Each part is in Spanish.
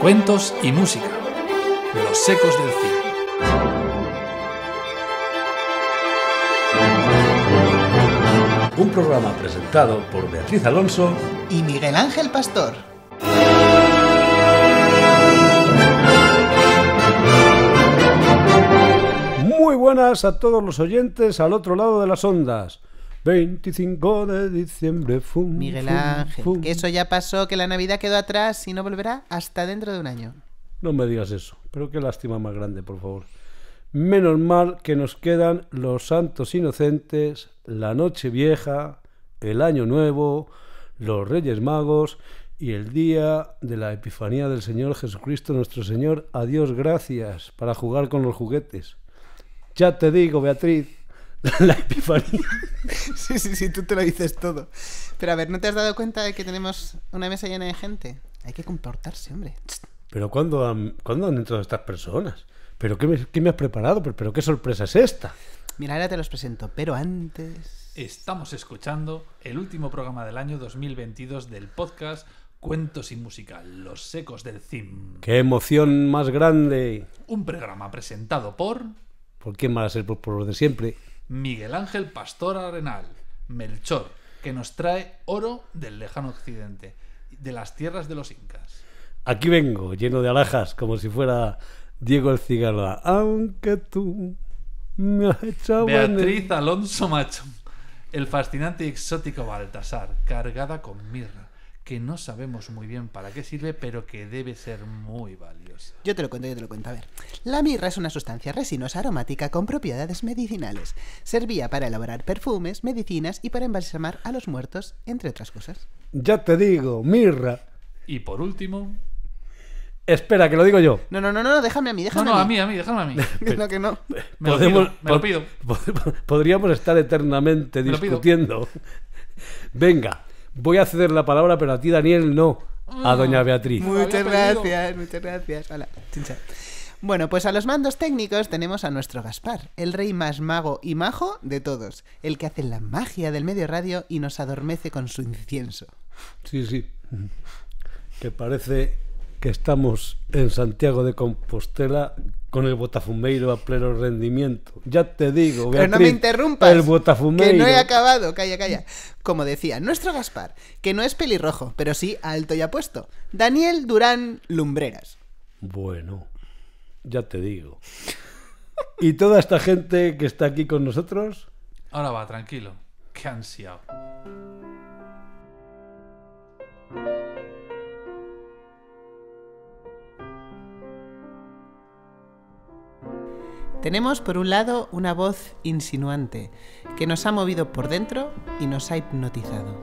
Cuentos y música. Los secos del cine. Un programa presentado por Beatriz Alonso y Miguel Ángel Pastor. Muy buenas a todos los oyentes al otro lado de las ondas. 25 de diciembre. Fum, Miguel fum, Ángel, fum. que eso ya pasó, que la Navidad quedó atrás y no volverá hasta dentro de un año. No me digas eso, pero qué lástima más grande, por favor. Menos mal que nos quedan los santos inocentes, la noche vieja, el año nuevo, los reyes magos y el día de la epifanía del Señor Jesucristo nuestro Señor. Adiós, gracias, para jugar con los juguetes. Ya te digo, Beatriz, la epifanía. Sí, sí, sí, tú te lo dices todo. Pero a ver, ¿no te has dado cuenta de que tenemos una mesa llena de gente? Hay que comportarse, hombre. Pero ¿cuándo han, ¿cuándo han entrado estas personas? ¿Pero qué me, qué me has preparado? ¿Pero, pero qué sorpresa es esta? Mira, ahora te los presento, pero antes... Estamos escuchando el último programa del año 2022 del podcast Cuentos y Música, Los secos del CIM. ¡Qué emoción más grande! Un programa presentado por ¿Por quién van a ser por, por los de siempre? Miguel Ángel Pastor Arenal, Melchor, que nos trae oro del lejano occidente, de las tierras de los incas. Aquí vengo, lleno de alhajas, como si fuera Diego el Cigala. Aunque tú me has echado en el- Beatriz Alonso Macho, el fascinante y exótico Baltasar, cargada con mirra, que no sabemos muy bien para qué sirve, pero que debe ser muy Yo te lo cuento, yo te lo cuento. A ver, la mirra es una sustancia resinosa aromática con propiedades medicinales. Servía para elaborar perfumes, medicinas y para embalsamar a los muertos, entre otras cosas. Ya te digo, mirra. Y por último... Espera, que lo digo yo. No, no, no, no, déjame a mí, No, déjame no, a mí, a mí, déjame a mí. No, que no. Me lo Podemos- pido, me lo pido. pod- Podríamos estar eternamente discutiendo. Venga, voy a ceder la palabra, pero a ti, Daniel, no. A Ah. doña Beatriz. Muchas gracias, muchas gracias. Hola, chincha. Bueno, pues a los mandos técnicos tenemos a nuestro Gaspar, el rey más mago y majo de todos, el que hace la magia del medio radio y nos adormece con su incienso. Sí, sí. Que parece que estamos en Santiago de Compostela con el Botafumeiro a pleno rendimiento. Ya te digo, Pero no me interrumpas. El Botafumeiro. Que no he acabado, calla, calla. Como decía, nuestro Gaspar, que no es pelirrojo, pero sí alto y apuesto. Daniel Durán Lumbreras. Bueno, ya te digo. ¿Y toda esta gente que está aquí con nosotros? Ahora va, tranquilo. Qué ansiado. Tenemos por un lado una voz insinuante que nos ha movido por dentro y nos ha hipnotizado.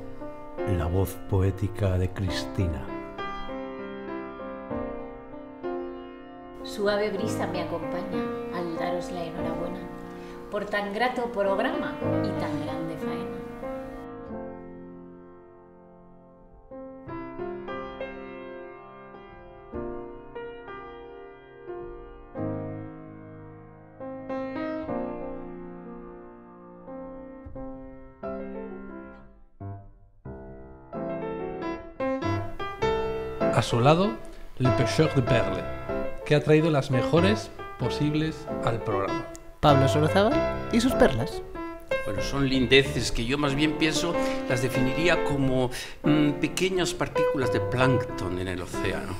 La voz poética de Cristina. Suave brisa me acompaña al daros la enhorabuena por tan grato programa y tan grande A su lado, Le Pêcheur de Perle, que ha traído las mejores posibles al programa. Pablo Sorozábal y sus perlas. Bueno, son lindeces que yo más bien pienso las definiría como mm, pequeñas partículas de plancton en el océano.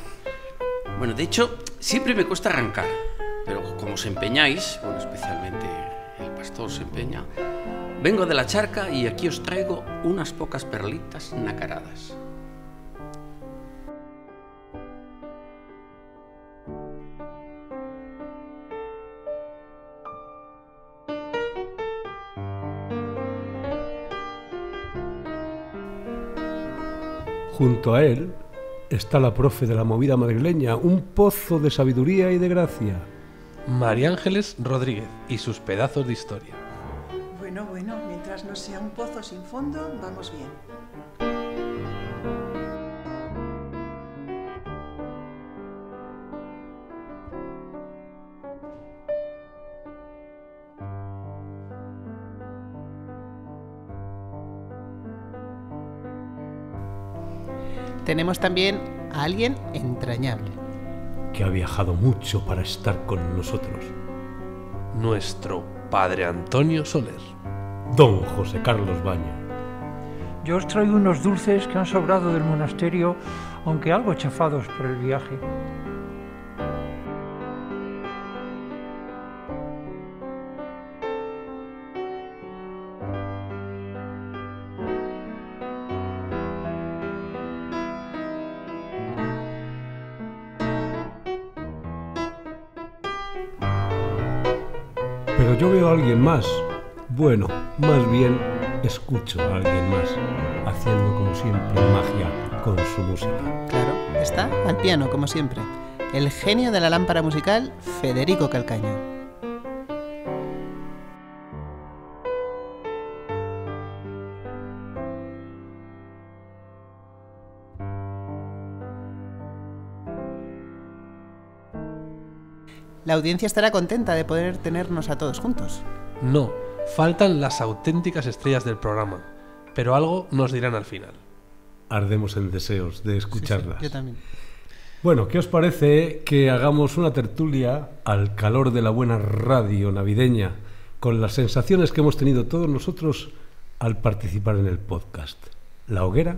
Bueno, de hecho, siempre me cuesta arrancar, pero como os empeñáis, bueno, especialmente el pastor se empeña, vengo de la charca y aquí os traigo unas pocas perlitas nacaradas. Junto a él está la profe de la movida madrileña, un pozo de sabiduría y de gracia. María Ángeles Rodríguez y sus pedazos de historia. Bueno, bueno, mientras no sea un pozo sin fondo, vamos bien. Tenemos también a alguien entrañable. Que ha viajado mucho para estar con nosotros. Nuestro padre Antonio Soler. Don José Carlos Baño. Yo os traigo unos dulces que han sobrado del monasterio, aunque algo chafados por el viaje. Yo veo a alguien más. Bueno, más bien escucho a alguien más, haciendo como siempre magia con su música. Claro, está al piano, como siempre. El genio de la lámpara musical, Federico Calcaño. La audiencia estará contenta de poder tenernos a todos juntos. No, faltan las auténticas estrellas del programa, pero algo nos dirán al final. Ardemos en deseos de escucharlas. Yo también. Bueno, ¿qué os parece que hagamos una tertulia al calor de la buena radio navideña, con las sensaciones que hemos tenido todos nosotros al participar en el podcast? La hoguera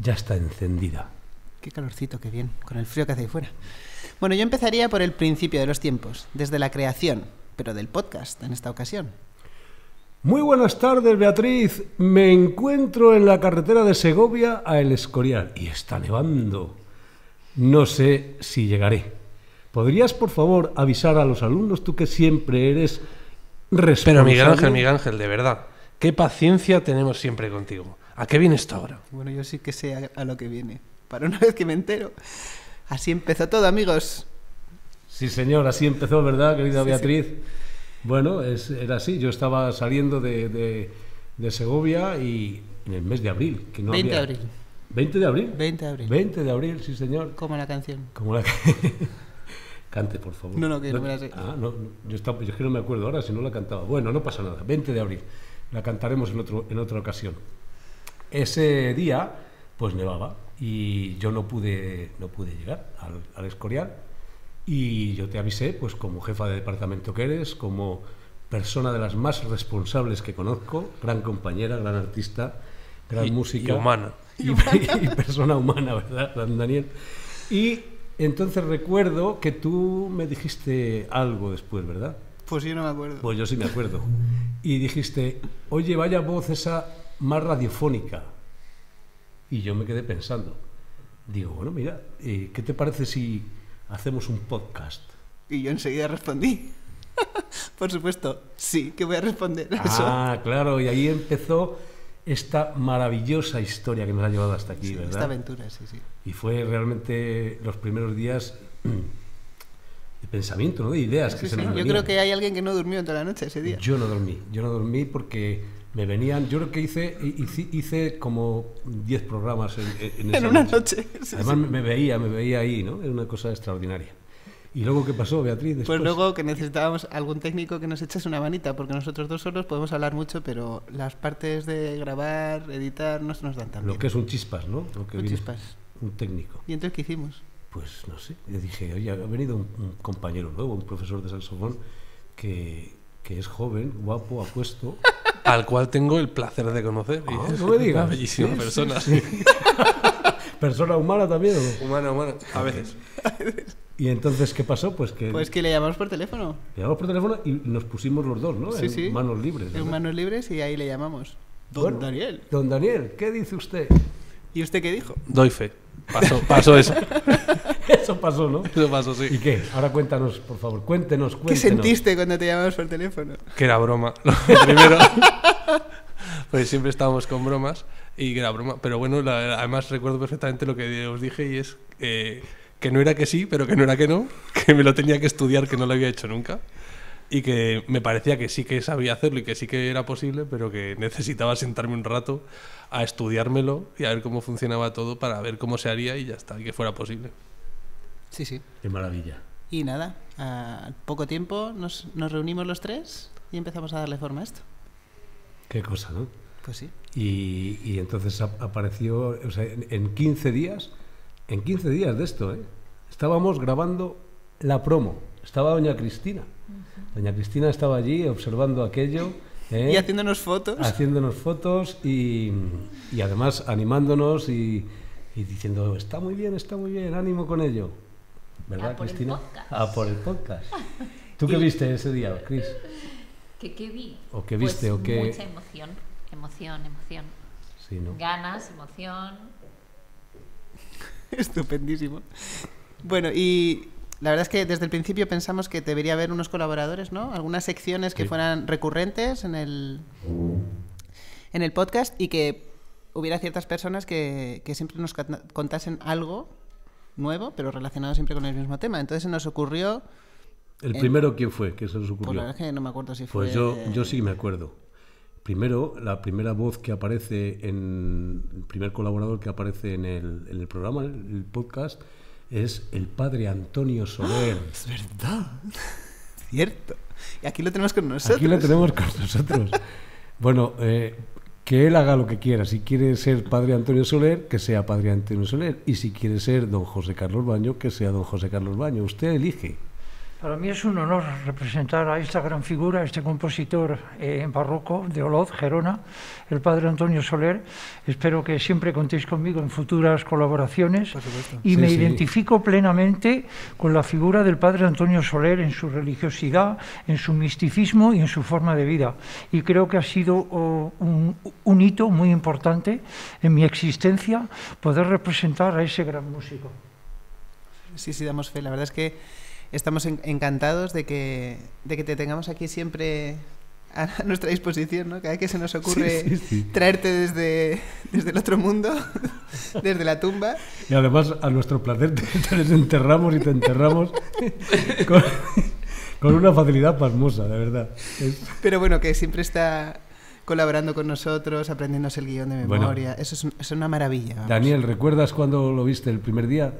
ya está encendida. Qué calorcito, qué bien, con el frío que hace ahí fuera. Bueno, yo empezaría por el principio de los tiempos, desde la creación, pero del podcast en esta ocasión. Muy buenas tardes, Beatriz. Me encuentro en la carretera de Segovia a El Escorial y está nevando. No sé si llegaré. ¿Podrías, por favor, avisar a los alumnos, tú que siempre eres responsable? Pero Miguel Ángel, Miguel Ángel, de verdad, qué paciencia tenemos siempre contigo. ¿A qué viene esto ahora? Bueno, yo sí que sé a, a lo que viene, para una vez que me entero. Así empezó todo, amigos. Sí, señor, así empezó, ¿verdad, querida Sí, sí. Beatriz? Bueno, es- era así. Yo estaba saliendo de, de- de Segovia y en el mes de abril. Que no 20 de abril. ¿20 de abril? 20 de abril. 20 de abril, sí, señor. Como la canción. Como la. Cante, por favor. No, no, que no me la sé. Ah, no, no, yo, estaba, yo es que no me acuerdo ahora, si no la cantaba. Bueno, no pasa nada. 20 de abril. La cantaremos en, otro, en otra ocasión. Ese día, pues nevaba y yo no pude, no pude llegar al, al Escorial. Y yo te avisé, pues como jefa de departamento que eres, como persona de las más responsables que conozco, gran compañera, gran artista, gran Y- música y humana. y, y persona humana, ¿verdad, Daniel? Y entonces recuerdo que tú me dijiste algo después, ¿verdad? Pues yo no me acuerdo. Pues yo sí me acuerdo. Y dijiste, oye, vaya voz esa más radiofónica. Y yo me quedé pensando. Digo, bueno, mira, eh, ¿qué te parece si hacemos un podcast? Y yo enseguida respondí. Por supuesto, sí, que voy a responder a eso. Ah, claro, y ahí empezó esta maravillosa historia que nos ha llevado hasta aquí, Sí, ¿verdad? esta aventura, sí, sí. Y fue realmente los primeros días de pensamiento, ¿no? De ideas que Sí, se sí. nos Yo venían. creo que hay alguien que no durmió en toda la noche ese día. Yo no dormí, yo no dormí porque me venían, yo creo que hice, hice, hice como 10 programas en, en- en esa una noche. Además me- me veía, me veía ahí, ¿no? Era una cosa extraordinaria. ¿Y luego qué pasó, Beatriz? Después? Pues luego que necesitábamos algún técnico que nos echase una manita, porque nosotros dos solos podemos hablar mucho, pero las partes de grabar, editar, no se nos dan tan Lo bien. que es un chispas, ¿no? Lo que Un chispas. Un técnico. ¿Y entonces qué hicimos? Pues no sé, yo dije, oye, ha venido un, un compañero nuevo, un profesor de saxofón que, que es joven, guapo, apuesto. Al cual tengo el placer de conocer. y Ah, es no me digas. Una bellísima Sí, persona. sí. Persona humana también. ¿o? Humana, humana. A veces. Y entonces, ¿qué pasó? Pues que Pues que le llamamos por teléfono, le llamamos por teléfono y nos pusimos los dos, ¿no? Sí, en sí. manos libres. en manos libres, y ahí le llamamos. Don Bueno, Daniel. Don Daniel, ¿qué dice usted? ¿Y usted qué dijo? Doy fe. Pasó, pasó eso. Eso pasó, ¿no? Eso pasó, ¿Y sí. qué? Ahora cuéntanos, por favor, cuéntenos, ¿Qué sentiste cuando te llamamos por teléfono? Que era broma. Lo primero. Pues siempre estábamos con bromas y que era broma. Pero bueno, la- además recuerdo perfectamente lo que os dije y es eh, que no era que sí, pero que no era que no, que me lo tenía que estudiar, que no lo había hecho nunca. Y que me parecía que sí que sabía hacerlo y que sí que era posible, pero que necesitaba sentarme un rato a estudiármelo y a ver cómo funcionaba todo para ver cómo se haría y ya está, y que fuera posible. Sí, sí. Qué maravilla. Y nada, al poco tiempo nos, nos reunimos los tres y empezamos a darle forma a esto. Qué cosa, ¿no? Pues sí. Y, y entonces ap- apareció, o sea, en, en 15 días, en 15 días de esto, ¿eh? estábamos grabando la promo. Estaba doña Cristina. Doña Cristina estaba allí observando aquello. ¿Eh? Y haciéndonos fotos. haciéndonos fotos y, y además animándonos y, y diciendo, está muy bien, está muy bien, ánimo con ello. ¿Verdad, A por el Cristina? podcast. A por el podcast. ¿Tú qué viste ese día, Cris? ¿Qué, qué vi? ¿O qué Pues viste, o qué- Mucha emoción, emoción, emoción. Sí, ¿no? Ganas, emoción. Estupendísimo. Bueno, y la verdad es que desde el principio pensamos que debería haber unos colaboradores, ¿no? Algunas secciones que Sí. fueran recurrentes en el, en el podcast y que hubiera ciertas personas que, que siempre nos cont- contasen algo nuevo, pero relacionado siempre con el mismo tema. Entonces se nos ocurrió, ¿El En- primero quién fue? ¿Qué se les pues la ocurrió? verdad es que no me acuerdo si fue... Pues yo, yo sí me acuerdo. Primero, la primera voz que aparece en. El primer colaborador que aparece en el, en el programa, el podcast, es el padre Antonio Soler. Es verdad. Cierto. Y aquí lo tenemos con nosotros. Aquí lo tenemos con nosotros. Bueno, eh, que él haga lo que quiera. Si quiere ser padre Antonio Soler, que sea padre Antonio Soler. Y si quiere ser don José Carlos Baño, que sea don José Carlos Baño. Usted elige. Para mí es un honor representar a esta gran figura, este compositor eh, barroco de Oloz, Gerona, el padre Antonio Soler. Espero que siempre contéis conmigo en futuras colaboraciones. Y Sí, me sí. identifico plenamente con la figura del padre Antonio Soler en su religiosidad, en su misticismo y en su forma de vida. Y creo que ha sido oh, un, un hito muy importante en mi existencia poder representar a ese gran músico. Sí, sí, damos fe. La verdad es que estamos en- encantados de que, de que te tengamos aquí siempre a nuestra disposición, ¿no? Cada vez que se nos ocurre Sí, sí, sí. traerte desde, desde el otro mundo, desde la tumba. Y además, a nuestro placer, te, te desenterramos y te enterramos con, con una facilidad pasmosa, de verdad. Es- Pero bueno, que siempre está colaborando con nosotros, aprendiéndose el guion de Bueno. memoria. Eso es, un- es una maravilla. vamos. Daniel, ¿recuerdas cuando lo viste el primer día?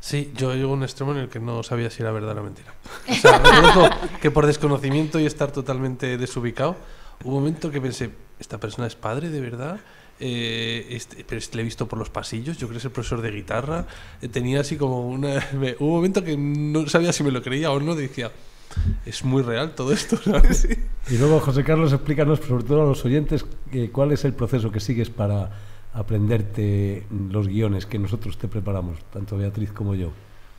Sí, yo llego a un extremo en el que no sabía si era verdad o mentira. O sea, reconozco que por desconocimiento y estar totalmente desubicado, hubo un momento que pensé, ¿esta persona es padre de verdad? Eh, este, pero este le he visto por los pasillos, yo creo que es el profesor de guitarra. Eh, tenía así como una... me- hubo un momento que no sabía si me lo creía o no, decía, es muy real todo esto. ¿sabes? Y luego, José Carlos, explícanos, sobre todo a los oyentes, eh, cuál es el proceso que sigues para aprenderte los guiones que nosotros te preparamos, tanto Beatriz como yo.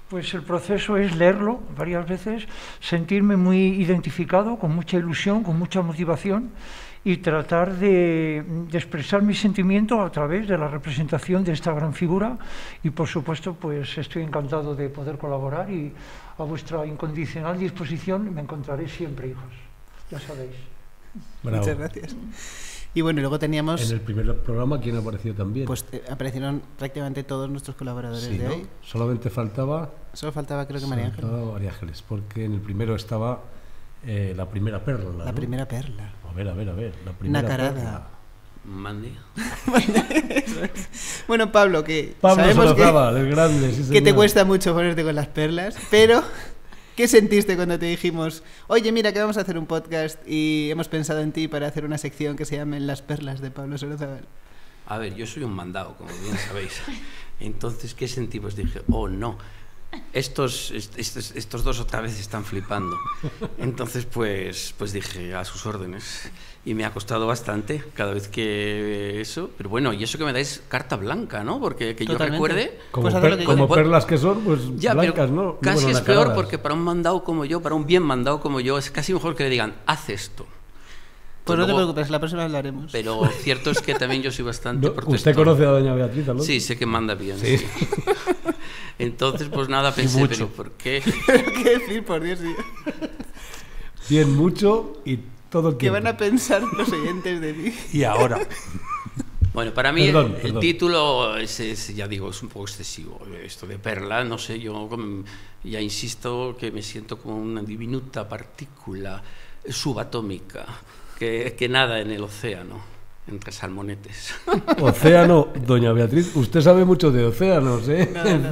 Pues el proceso es leerlo varias veces, sentirme muy identificado, con mucha ilusión, con mucha motivación y tratar de, de expresar mi sentimiento a través de la representación de esta gran figura y por supuesto pues estoy encantado de poder colaborar y a vuestra incondicional disposición me encontraré siempre, hijos. Ya sabéis. Bravo. Muchas gracias. Y bueno, y luego teníamos... En el primer programa, ¿quién apareció también? Pues eh, aparecieron prácticamente todos nuestros colaboradores Sí, de ¿no? hoy. Solamente faltaba, Solo faltaba creo que María Ángeles, porque en el primero estaba eh, la primera perla. La ¿no? primera perla. A ver, a ver, a ver. La primera Nacarada. perla. Mande. Bueno, Pablo, que Pablo sabemos que, el grande, sí, que te cuesta mucho ponerte con las perlas, pero ¿qué sentiste cuando te dijimos, oye, mira, que vamos a hacer un podcast y hemos pensado en ti para hacer una sección que se llame Las perlas de Pablo Sorozábal? A ver, yo soy un mandado, como bien sabéis. Entonces, ¿qué sentí? Pues dije, oh no, estos, est- estos, estos dos otra vez están flipando. Entonces, pues, pues dije, a sus órdenes. Y me ha costado bastante cada vez que eso. Pero bueno, y eso que me dais carta blanca, ¿no? Porque que yo Totalmente. recuerde... Como, Pues per- como quieras. perlas que son, pues Ya, blancas, ¿no? casi Bueno, es peor porque para un mandado como yo, para un bien mandado como yo, es casi mejor que le digan, haz esto. Pues no te preocupes, la próxima hablaremos. Pero cierto es que también yo soy bastante No, protector. ¿Usted conoce a doña Beatriz Alonso? Sí, sé que manda bien. sí. Entonces, pues nada, pensé, mucho. pero ¿por qué? ¿Qué decir, por Dios? tío? Bien mucho y todo el ¿Qué van a pensar los oyentes de mí? Y ahora, Bueno, para mí Perdón, el, perdón. título es, es, ya digo, es un poco excesivo. Esto de perla, no sé, yo ya insisto que me siento como una diminuta partícula subatómica que, que nada en el océano, entre salmonetes. Océano, doña Beatriz, usted sabe mucho de océanos, ¿eh? No, no.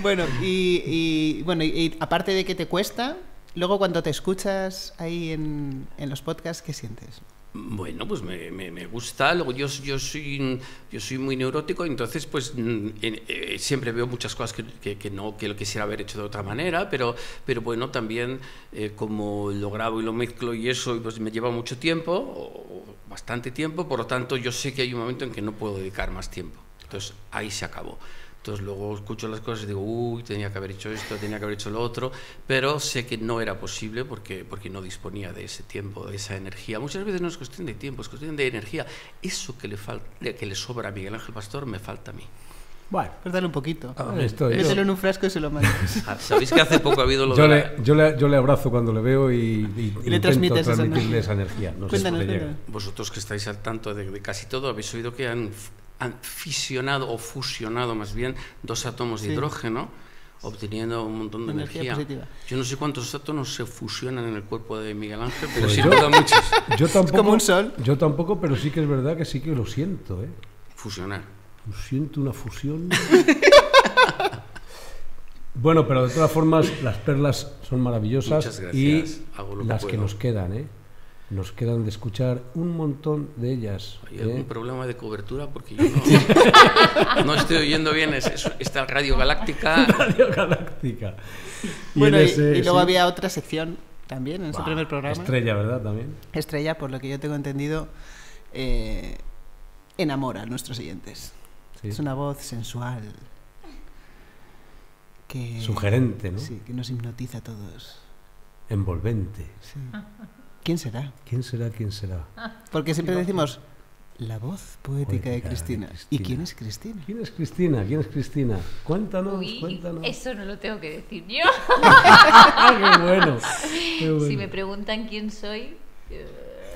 Bueno, y, y- bueno, y, y aparte de que te cuesta, luego cuando te escuchas ahí en, los podcasts, ¿qué sientes? Bueno, pues me, gusta. Luego yo, soy, yo soy muy neurótico, entonces pues mm, eh, siempre veo muchas cosas que, que- que no, que lo quisiera haber hecho de otra manera, pero, pero bueno, también eh, como lo grabo y lo mezclo y eso, pues me lleva mucho tiempo, bastante tiempo, por lo tanto yo sé que hay un momento en que no puedo dedicar más tiempo. Entonces ahí se acabó. Entonces luego escucho las cosas y digo, uy, tenía que haber hecho esto, tenía que haber hecho lo otro, pero sé que no era posible porque, porque no disponía de ese tiempo, de esa energía. Muchas veces no es cuestión de tiempo, es cuestión de energía. Eso que le, falta, que le sobra a Miguel Ángel Pastor me falta a mí. Bueno, Pues dale un poquito. estoy. Mételo en un frasco y se lo mandas. Ah, Sabéis que hace poco ha habido lo Yo de le, la- yo, le, yo le abrazo cuando le veo y, y Y le intento transmites esa transmitirle energía. esa energía. No sé Cuéntanos. Vosotros que estáis al tanto de, de casi todo, habéis oído que han, han fisionado o fusionado más bien dos átomos de Sí. hidrógeno, obteniendo un montón de Energía energía. positiva. Yo no sé cuántos átomos se fusionan en el cuerpo de Miguel Ángel, pero Pues sin yo- duda muchos. Yo tampoco, como un sol. Yo tampoco, pero sí que es verdad que sí que lo siento, ¿eh? Fusionar. Siento una fusión. bueno, pero de todas formas, las perlas son maravillosas Muchas gracias. y Hago lo que las que, puedo. nos quedan, ¿eh? Nos quedan de escuchar un montón de ellas. ¿Hay ¿eh? algún problema de cobertura? Porque yo no, no estoy oyendo bien es- es- esta radio galáctica. Radio Galáctica. Y Bueno, en y, luego sí. había otra sección también en ese Buah, primer programa. Estrella, ¿verdad? También. Estrella, por lo que yo tengo entendido, eh, enamora a nuestros siguientes. Sí. Es una voz sensual. Que, Sugerente, ¿no? Sí, que nos hipnotiza a todos. Envolvente. Sí. ¿Quién será? ¿Quién será? ¿Quién será? Porque siempre decimos la voz poética de Cristina. ¿Y quién es Cristina? ¿Quién es Cristina? ¿Quién es Cristina? Cuéntanos, Uy, cuéntanos. eso no lo tengo que decir yo. ¡Ah, qué bueno! qué bueno. Si me preguntan quién soy, eh,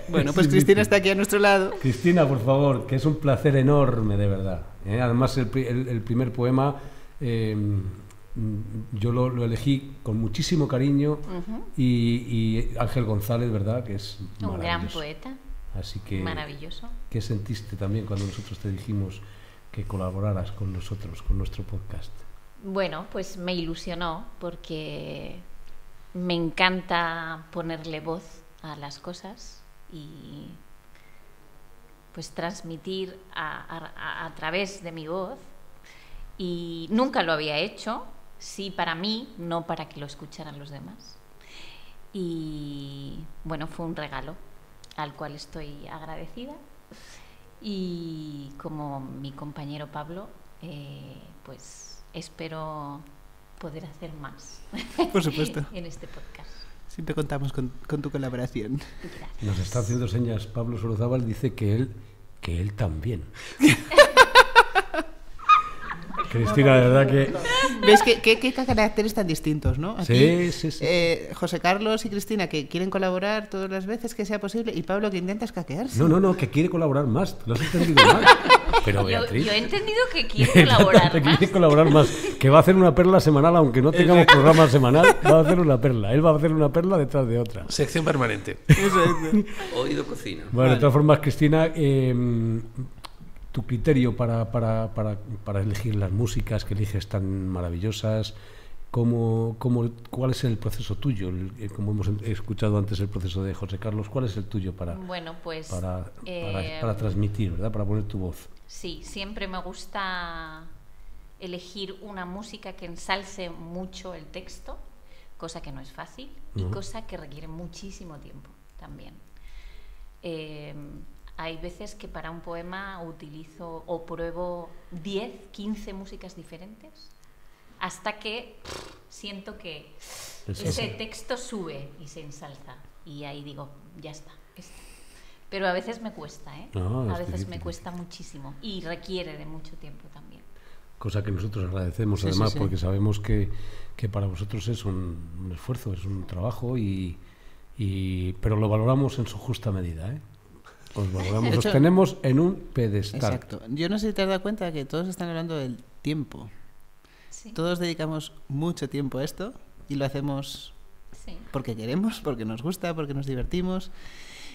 Bueno, pues Sí, Cristina sí. está aquí a nuestro lado. Cristina, por favor, que es un placer enorme, de verdad. ¿eh? Además, el, pri- el- el primer poema eh, yo lo, lo elegí con muchísimo cariño y, y Ángel González, ¿verdad? Que es un gran poeta, Así que, maravilloso. ¿qué sentiste también cuando nosotros te dijimos que colaboraras con nosotros, con nuestro podcast? Bueno, pues me ilusionó porque me encanta ponerle voz a las cosas y pues transmitir a, a- a- a través de mi voz y nunca lo había hecho, sí para mí, no para que lo escucharan los demás. Y bueno, fue un regalo al cual estoy agradecida y como mi compañero Pablo, eh, pues espero poder hacer más Por supuesto. en este podcast. Siempre contamos con, con tu colaboración. Gracias. Nos está haciendo señas Pablo Sorozábal, dice que él, que él también. Cristina, de verdad que... ¿Ves qué, qué, qué caracteres tan distintos, no? Aquí, Sí, sí, sí. eh, José Carlos y Cristina que quieren colaborar todas las veces que sea posible y Pablo que intenta escaquearse. No, no, no, que quiere colaborar más. Lo has entendido mal. Pero Yo, Beatriz. yo he entendido que quiere colaborar que más. quiere colaborar más. Que va a hacer una perla semanal, aunque no tengamos programa semanal, va a hacer una perla. Él va a hacer una perla detrás de otra. Sección permanente. Oído cocina. Bueno, de todas formas, Cristina, eh, tu criterio para, para, para, para elegir las músicas que eliges tan maravillosas, ¿cómo, cómo, ¿cuál es el proceso tuyo? El- eh, como hemos escuchado antes el proceso de José Carlos, ¿cuál es el tuyo para, Bueno, pues para, eh, para transmitir, ¿verdad? para poner tu voz? sí, siempre me gusta elegir una música que ensalce mucho el texto, cosa que no es fácil y cosa que requiere muchísimo tiempo también. Eh, hay veces que para un poema utilizo o pruebo 10, 15 músicas diferentes hasta que pff, siento que Es ese eso. texto sube y se ensalza y ahí digo, ya está. Pero a veces me cuesta, ¿eh? No, a es veces me cuesta muchísimo y requiere de mucho tiempo también. Cosa que nosotros agradecemos Sí, sí, además sí. porque sabemos que, que para vosotros es un, un esfuerzo, es un trabajo, y, y- pero lo valoramos en su justa medida. ¿eh? Os valoramos, hecho- tenemos en un pedestal. Exacto. Yo no sé si te has dado cuenta que todos están hablando del tiempo. Sí, Todos dedicamos mucho tiempo a esto y lo hacemos sí. porque queremos, porque nos gusta, porque nos divertimos.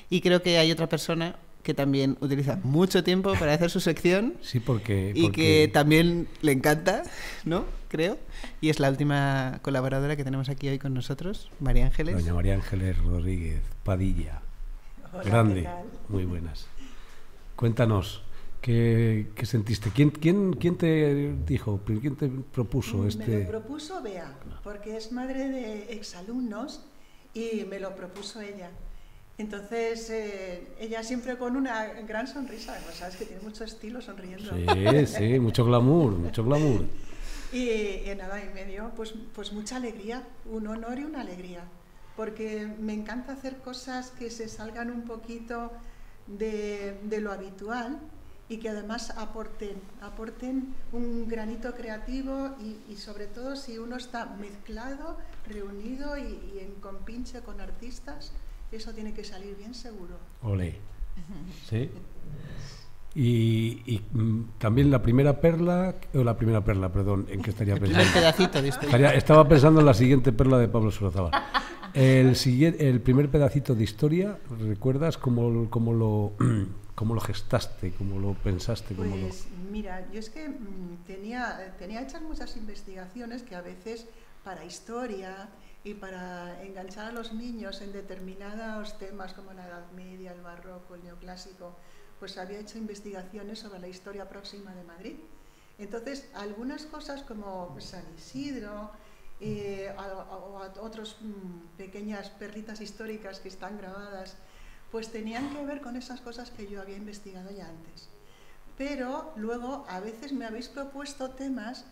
Y creo que hay otra persona que también utiliza mucho tiempo para hacer su sección Sí, porque, y porque que también le encanta, ¿no? Creo. Y es la última colaboradora que tenemos aquí hoy con nosotros, María Ángeles. doña María Ángeles Rodríguez Padilla, grande, muy buenas. Cuéntanos, ¿qué, qué sentiste? ¿Quién, quién, ¿Quién te dijo, quién te propuso Me lo este...? propuso Bea, porque es madre de exalumnos y me lo propuso ella. Entonces, eh, ella siempre con una gran sonrisa, sabes que tiene mucho estilo sonriendo. Sí, sí, mucho glamour, mucho glamour. Y, y nada, y me dio pues, pues mucha alegría, un honor y una alegría, porque me encanta hacer cosas que se salgan un poquito de, de lo habitual y que además aporten, aporten un granito creativo y, y sobre todo si uno está mezclado, reunido y, y en compinche con artistas, eso tiene que salir bien seguro. Ole. ¿Sí? Y, y, mm, también la primera perla, o la primera perla, perdón, ¿en qué estaría El primer pensando? pedacito de historia. Estaba pensando en la siguiente perla de Pablo Sorozábal. El, siguiente, el primer pedacito de historia, ¿recuerdas cómo, cómo, lo, cómo lo gestaste, cómo lo pensaste? Cómo lo... Pues mira, yo es que mm, tenía, tenía hechas muchas investigaciones que a veces para historia y para enganchar a los niños en determinados temas como la Edad Media, el Barroco, el Neoclásico, pues había hecho investigaciones sobre la historia próxima de Madrid. Entonces, algunas cosas como San Isidro eh, o otras pequeñas perlitas históricas que están grabadas, pues tenían que ver con esas cosas que yo había investigado ya antes. Pero luego a veces me habéis propuesto temas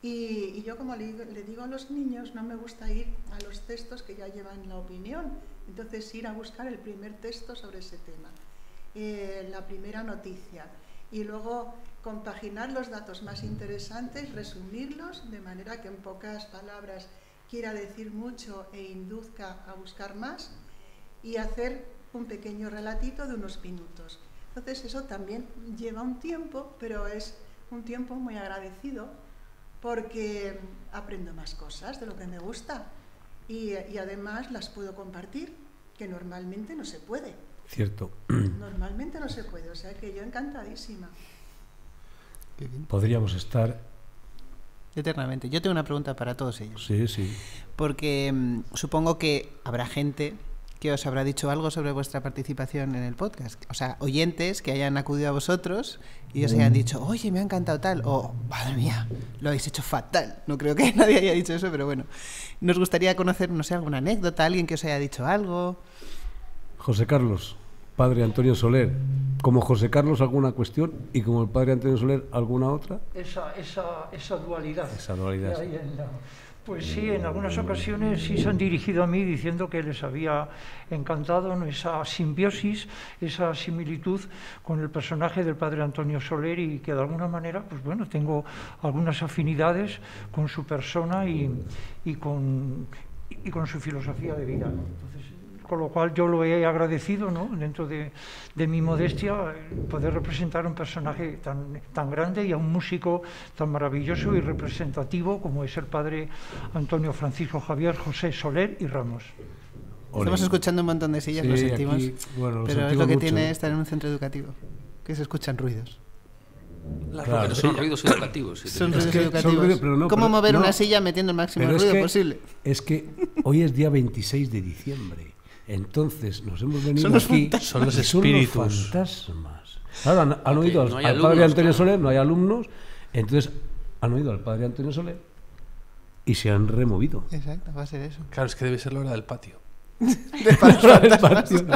y, yo como le digo a los niños, no me gusta ir a los textos que ya llevan la opinión, entonces ir a buscar el primer texto sobre ese tema, eh, la primera noticia y luego compaginar los datos más interesantes, resumirlos de manera que en pocas palabras quiera decir mucho e induzca a buscar más y hacer un pequeño relatito de unos minutos. Entonces eso también lleva un tiempo, pero es un tiempo muy agradecido porque aprendo más cosas de lo que me gusta y, y además las puedo compartir, que normalmente no se puede. Cierto. Normalmente no se puede, o sea que yo encantadísima. Podríamos estar... Eternamente. Yo tengo una pregunta para todos ellos. Sí, sí. Porque mm, supongo que habrá gente que os habrá dicho algo sobre vuestra participación en el podcast. O sea, oyentes que hayan acudido a vosotros y os hayan dicho, oye, me ha encantado tal, o, madre mía, lo habéis hecho fatal. No creo que nadie haya dicho eso, pero bueno. Nos gustaría conocer, no sé, alguna anécdota, alguien que os haya dicho algo. José Carlos, padre Antonio Soler. Como José Carlos alguna cuestión y como el padre Antonio Soler alguna otra. Esa, esa, esa dualidad. Esa dualidad, sí. la- Pues sí, en algunas ocasiones sí se han dirigido a mí diciendo que les había encantado ¿no? esa simbiosis, esa similitud con el personaje del padre Antonio Soler y que de alguna manera, pues bueno, tengo algunas afinidades con su persona y, y con, y con su filosofía de vida. ¿no? Entonces, con lo cual yo lo he agradecido, ¿no? dentro de, de mi modestia, poder representar un personaje tan, tan grande y a un músico tan maravilloso y representativo como es el padre Antonio Francisco Javier José Soler y Ramos. Estamos escuchando un montón de sillas, lo Sí, sentimos. aquí, bueno, lo pero es sentimos lo que mucho. tiene estar en un centro educativo, que se escuchan ruidos. Claro. Pero son ruidos educativos. sí, Son ruidos que son educativos. ruidos, pero no, ¿Cómo pero- mover no. una silla metiendo el máximo es ruido que- posible? Es que hoy es día 26 de diciembre. Entonces nos hemos venido Son los aquí. Son los espíritus. fantasmas. Claro, han, han oído al, no hay al alumnos, padre Antonio claro. Soler, no hay alumnos. Entonces han oído al padre Antonio Soler y se han removido. Exacto, va a ser eso. Claro, es que debe ser la hora del patio. De para los patio.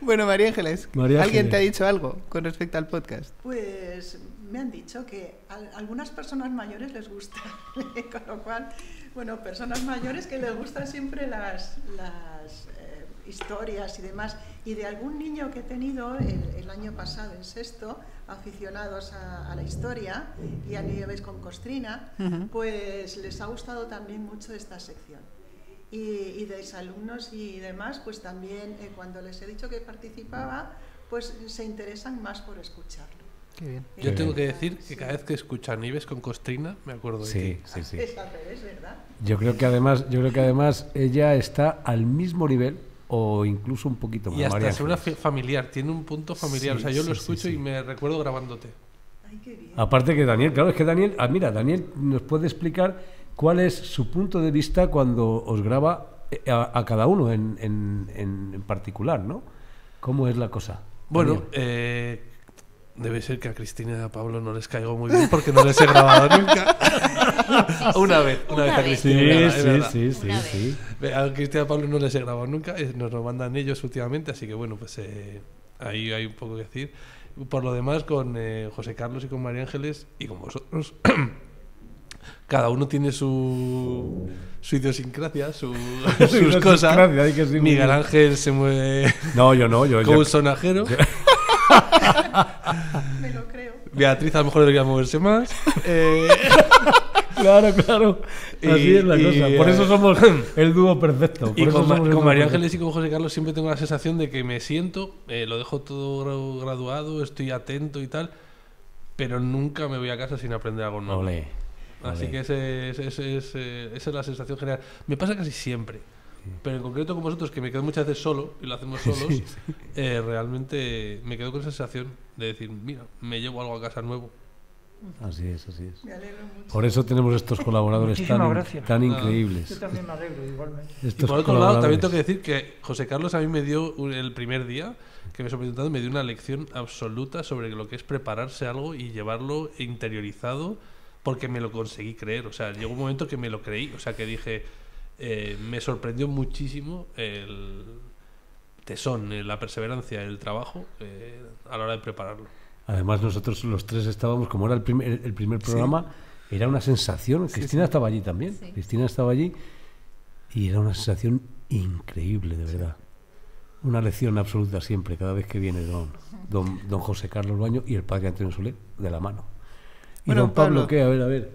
Bueno, María Ángeles, María ¿alguien te ha dicho algo con respecto al podcast? Pues me han dicho que a algunas personas mayores les gusta, con lo cual, bueno, personas mayores que les gustan siempre las, las eh, historias y demás, y de algún niño que he tenido el, el año pasado en sexto, aficionados a, a la historia y a Nieves con Costrina, pues les ha gustado también mucho esta sección. Y, y de alumnos y demás, pues también eh, cuando les he dicho que participaba, pues se interesan más por escucharlo. Qué bien. Yo Qué tengo bien. que decir que cada vez que escucho a Nieves con Costrina, me acuerdo de Sí, ti. sí, sí. Es al revés, ¿verdad? Yo creo que además, yo creo que además ella está al mismo nivel o incluso un poquito más. Y hasta una familiar, tiene un punto familiar. Sí, o sea, yo sí, lo escucho sí. y me recuerdo grabándote. Ay, qué bien. Aparte que Daniel, claro, es que Daniel, ah, mira, Daniel nos puede explicar cuál es su punto de vista cuando os graba eh, a, a cada uno en, en- en- particular, ¿no? ¿Cómo es la cosa? Bueno, eh, debe ser que a Cristina y a Pablo no les caigo muy bien porque no les he grabado nunca. una vez, una, vez a vez. Cristina. Sí, verdad, sí, sí, sí, Una sí. A Cristina y a Pablo no les he grabado nunca, eh, nos lo mandan ellos últimamente, así que bueno, pues eh, ahí hay un poco que decir. Por lo demás, con eh, José Carlos y con María Ángeles y con vosotros, cada uno tiene su, su idiosincrasia, su- sus cosas. Idiosincrasia, que muy Miguel. Ángel se mueve No, yo no, yo, como yo- un sonajero. Creo. Beatriz a lo mejor debería moverse más. Eh, Claro, claro. Y- Así es la y, cosa. Por eh, eso somos el dúo perfecto. Por y eso con, somos María. Ángeles y con José Carlos siempre tengo la sensación de que me siento, eh, lo dejo todo gra- graduado, estoy atento y tal, pero nunca me voy a casa sin aprender algo nuevo. Ole, Así que ese, ese- ese- ese- esa es la sensación general. Me pasa casi siempre. Pero en concreto con vosotros, que me quedo muchas veces solo, y lo hacemos solos, eh, realmente me quedo con esa sensación de decir, mira, me llevo algo a casa nuevo. Así es, así es. Me alegro mucho. Por eso tenemos estos colaboradores Muchísimas tan, gracias. tan Ah. Yo increíbles. también me alegro igualmente. Y Estos por otro lado, también tengo que decir que José Carlos a mí me dio, un- el primer día que me sorprendió tanto, me dio una lección absoluta sobre lo que es prepararse algo y llevarlo interiorizado porque me lo conseguí creer. O sea, llegó un momento que me lo creí. O sea, que dije, eh, me sorprendió muchísimo el tesón, eh, la perseverancia, el trabajo eh, a la hora de prepararlo. Además, nosotros los tres estábamos, como era el primer, el primer programa, era una sensación. Cristina estaba allí también. Sí. Cristina estaba allí y era una sensación increíble, de verdad. Una lección absoluta siempre, cada vez que viene don, don, don José Carlos Baño y el padre Antonio Solé de la mano. ¿Y Bueno, don Pablo, Pablo. qué? A ver, a ver.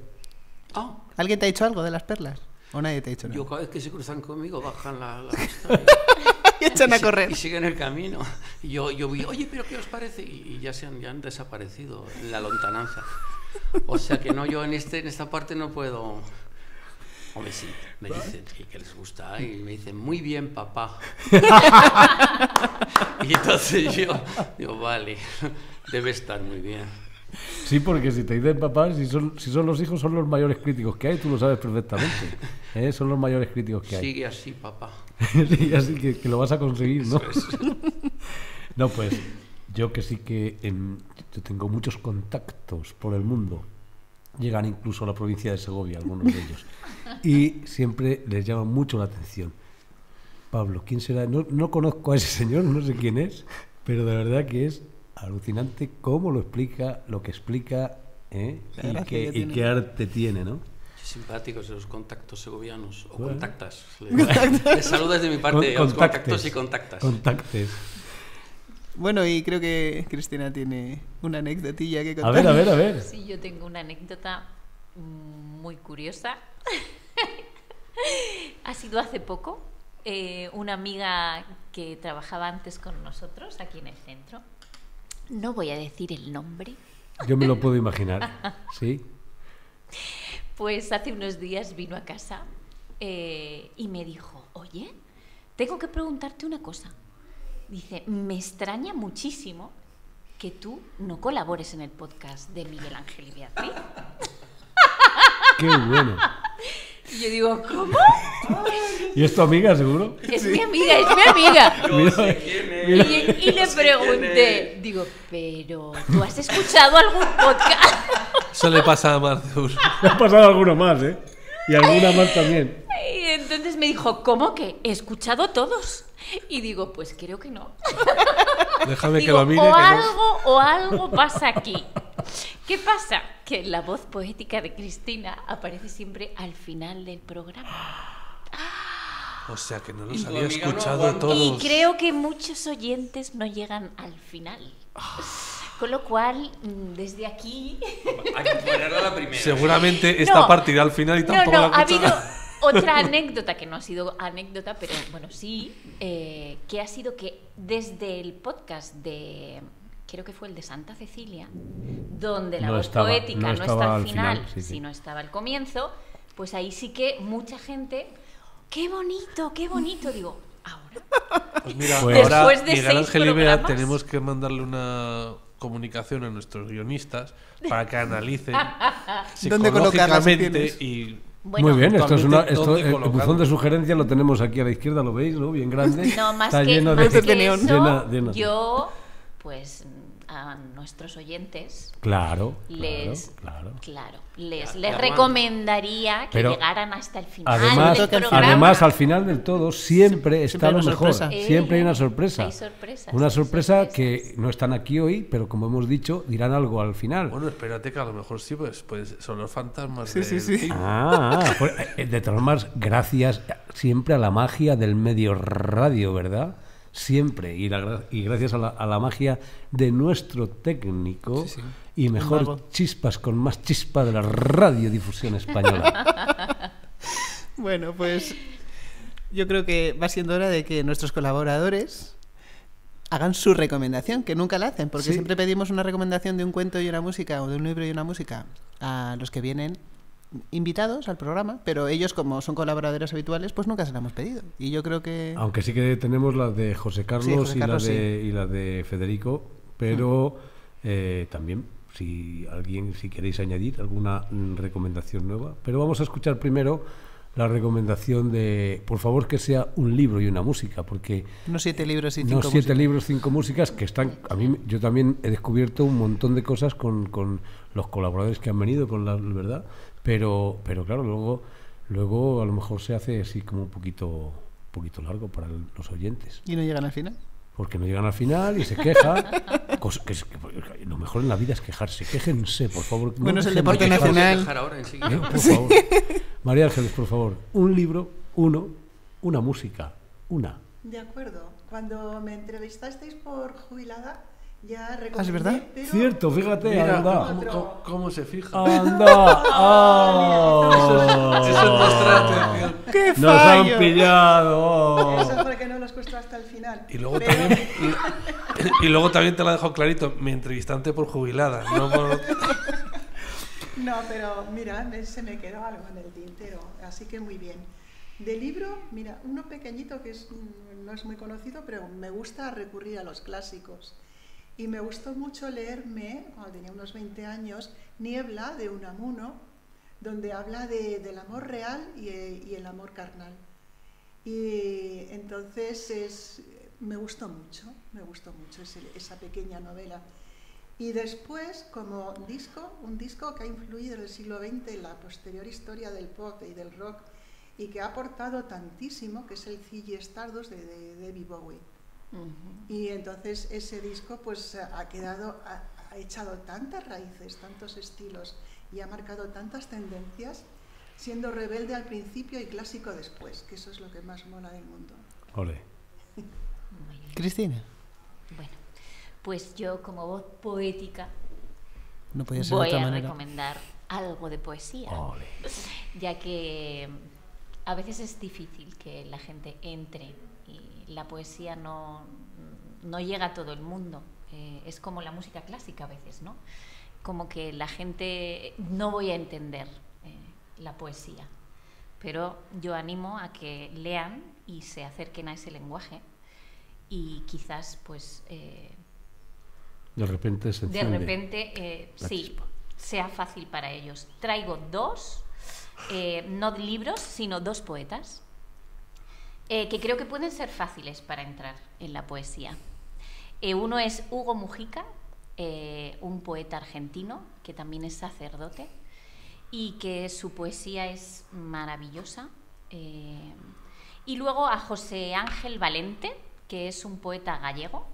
Ah, ¿Alguien te ha dicho algo de las perlas? ¿O nadie te ha dicho nada? yo cada vez que se cruzan conmigo bajan la, la vista Y echan a correr. y siguen el camino. Y yo, yo vi, oye, pero ¿qué os parece? Y, y ya se han, ya han desaparecido en la lontananza. O sea que no, yo en, este, en esta parte no puedo... Hombre, sí, me dicen que, que les gusta y me dicen, muy bien, papá. y entonces yo digo, vale, debe estar muy bien. Sí, porque si te dicen papá, si son, si son los hijos, son los mayores críticos que hay, tú lo sabes perfectamente. ¿eh? Son los mayores críticos que hay. Sigue así, papá. Sí, así que, que lo vas a conseguir, ¿no? Es. No, pues yo que sí que em, yo tengo muchos contactos por el mundo. Llegan incluso a la provincia de Segovia, algunos de ellos. Y siempre les llama mucho la atención. Pablo, ¿quién será? No, no conozco a ese señor, no sé quién es, pero de verdad que es alucinante cómo lo explica, lo que explica ¿eh? Y, qué, que y tiene. qué arte tiene, ¿no? Simpáticos esos contactos segovianos. O Bueno. contactas. Les, saludas de mi parte a los contactos y contactas. Contactes. Bueno, y creo que Cristina tiene una anécdotilla que A contar. ver, a ver, a ver. Sí, yo tengo una anécdota muy curiosa. ha sido hace poco. eh, una amiga que trabajaba antes con nosotros aquí en el centro. No voy a decir el nombre. Yo me lo puedo imaginar. ¿Sí? Pues hace unos días vino a casa eh, y me dijo, oye, tengo que preguntarte una cosa. Dice, me extraña muchísimo que tú no colabores en el podcast de Miguel Ángel y Beatriz. Qué bueno. Y yo digo, ¿cómo? ¿Y es tu amiga, seguro? Es mi amiga, es mi amiga. Mira, Y, y le pregunté, digo, pero ¿tú has escuchado algún podcast? Eso le pasa a Marcus. me ha pasado alguno más, ¿eh? Y alguna más también. Y entonces me dijo, ¿cómo que? He escuchado todos. Y digo, pues creo que no. Déjame que lo mire. o que no- algo o algo pasa aquí. ¿Qué pasa? Que la voz poética de Cristina aparece siempre al final del programa. O sea que no los había no escuchado aguanta. todos. Y creo que muchos oyentes no llegan al final. Con lo cual, mm, desde aquí... Hay que a la primera. Seguramente esta No. parte irá al final y No, tampoco no, la ha habido otra anécdota que no ha sido anécdota, pero bueno, sí, eh, que ha sido que desde el podcast de, creo que fue el de Santa Cecilia, donde la No voz estaba- poética no no, estaba está al al final, final, sí, sí. sino estaba al comienzo, pues ahí sí que mucha gente, qué bonito, qué bonito, digo, ahora. Pues mira, Pues- ahora Después de Miguel Ángel y Bea programas. tenemos que mandarle una comunicación a nuestros guionistas para que analicen ¿Dónde psicológicamente secciones? y Bueno, Muy bien, esto es una, esto, ¿dónde el, buzón de sugerencias lo tenemos aquí a la izquierda, ¿lo veis? ¿no? Bien grande. No, más Está que, lleno más de, que neón. eso, llena- llena- yo, pues a nuestros oyentes, Claro, les, claro, claro. claro, les, les recomendaría que Pero, llegaran hasta el final Además, del programa. además, al final del todo, siempre está lo mejor. sorpresa. Siempre hay Eh, una sorpresa. hay sorpresas, Una sorpresa sorpresas. que no están aquí hoy, pero como hemos dicho, dirán algo al final. Bueno, espérate que a lo mejor sí, pues, pues son los fantasmas Sí, sí, sí. Ah, pues, eh, de todas formas, gracias siempre a la magia del medio radio, ¿verdad? Siempre. Y, la gra- y gracias a la, a la magia de nuestro técnico y mejor chispas con más chispa de la radiodifusión española. Bueno, pues yo creo que va siendo hora de que nuestros colaboradores hagan su recomendación, que nunca la hacen, porque Sí. siempre pedimos una recomendación de un cuento y una música, o de un libro y una música, a los que vienen invitados al programa, pero ellos como son colaboradores habituales, pues nunca se la hemos pedido. Y yo creo que... Aunque sí que tenemos las de José Carlos, Sí, José y, la de, y la de Federico, pero eh, también si alguien, si queréis añadir alguna mm, recomendación nueva. Pero vamos a escuchar primero la recomendación de, por favor, que sea un libro y una música, porque Unos siete libros y cinco no siete músicas. libros, cinco músicas que están. A mí, yo también he descubierto un montón de cosas con, con los colaboradores que han venido, con la verdad. Pero, pero claro, luego, luego a lo mejor se hace así como un poquito, un poquito largo para el- los oyentes, Y no llegan al final. porque no llegan al final y se quejan. Que es- que- lo mejor en la vida es quejarse. Quéjense, por favor. no Bueno, es el deporte nacional. ahora enseguida. ¿Eh? Por favor. María Ángeles, por favor, un libro, uno, una música, una. De acuerdo. Cuando me entrevistasteis por jubilada, ya Ah, recomendé... ¿es verdad? pero- Cierto, fíjate, Mira, anda. ¿cómo, cómo- cómo se fija? Anda. ¡Ah! Eso es nuestra atención. ¡Qué Nos han fallo! pillado. Eso porque no lo escucho hasta el final. Y luego Pero- también y luego también te lo he dejado clarito, me entrevistaste por jubilada, no por No, pero mira, se me quedó algo en el tintero, así que muy bien. De libro, mira, uno pequeñito que es, no es muy conocido, pero me gusta recurrir a los clásicos. Y me gustó mucho leerme, cuando tenía unos 20 años, Niebla de Unamuno, donde habla de- del amor real y, y el amor carnal. Y entonces es, me gustó mucho, me gustó mucho ese- esa pequeña novela. Y después, como disco, un disco que ha influido en el siglo XX en la posterior historia del pop y del rock y que ha aportado tantísimo, que es el Ziggy Stardust de, de David Bowie. Y entonces ese disco pues ha quedado, ha, ha echado tantas raíces, tantos estilos y ha marcado tantas tendencias, siendo rebelde al principio y clásico después, que eso es lo que más mola del mundo. Ole. Cristina, Bueno, pues yo como voz poética no podía ser de voy otra a manera. recomendar algo de poesía, Ole. ya que a veces es difícil que la gente entre la poesía no, no llega a todo el mundo. Eh, es como la música clásica a veces, ¿no? Como que la gente no voy a entender eh, la poesía, pero yo animo a que lean y se acerquen a ese lenguaje y quizás pues eh, De repente se de repente sí chispa. sea fácil para ellos. Traigo dos, no libros, sino dos poetas eh, que creo que pueden ser fáciles para entrar en la poesía. Eh, uno es Hugo Mujica, eh, un poeta argentino que también es sacerdote y que su poesía es maravillosa. Y luego a José Ángel Valente, que es un poeta gallego,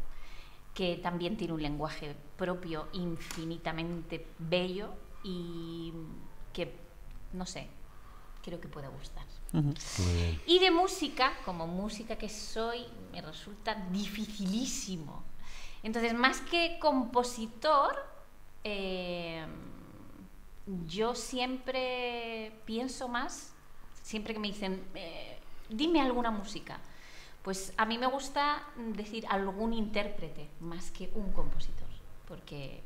que también tiene un lenguaje propio infinitamente bello y que, no sé, creo que puede gustar. Ujú. Muy bien. Y de música, como música que soy, me resulta dificilísimo. Entonces, más que compositor, eh, yo siempre pienso más, siempre que me dicen, eh, dime alguna música, pues a mí me gusta decir algún intérprete más que un compositor, porque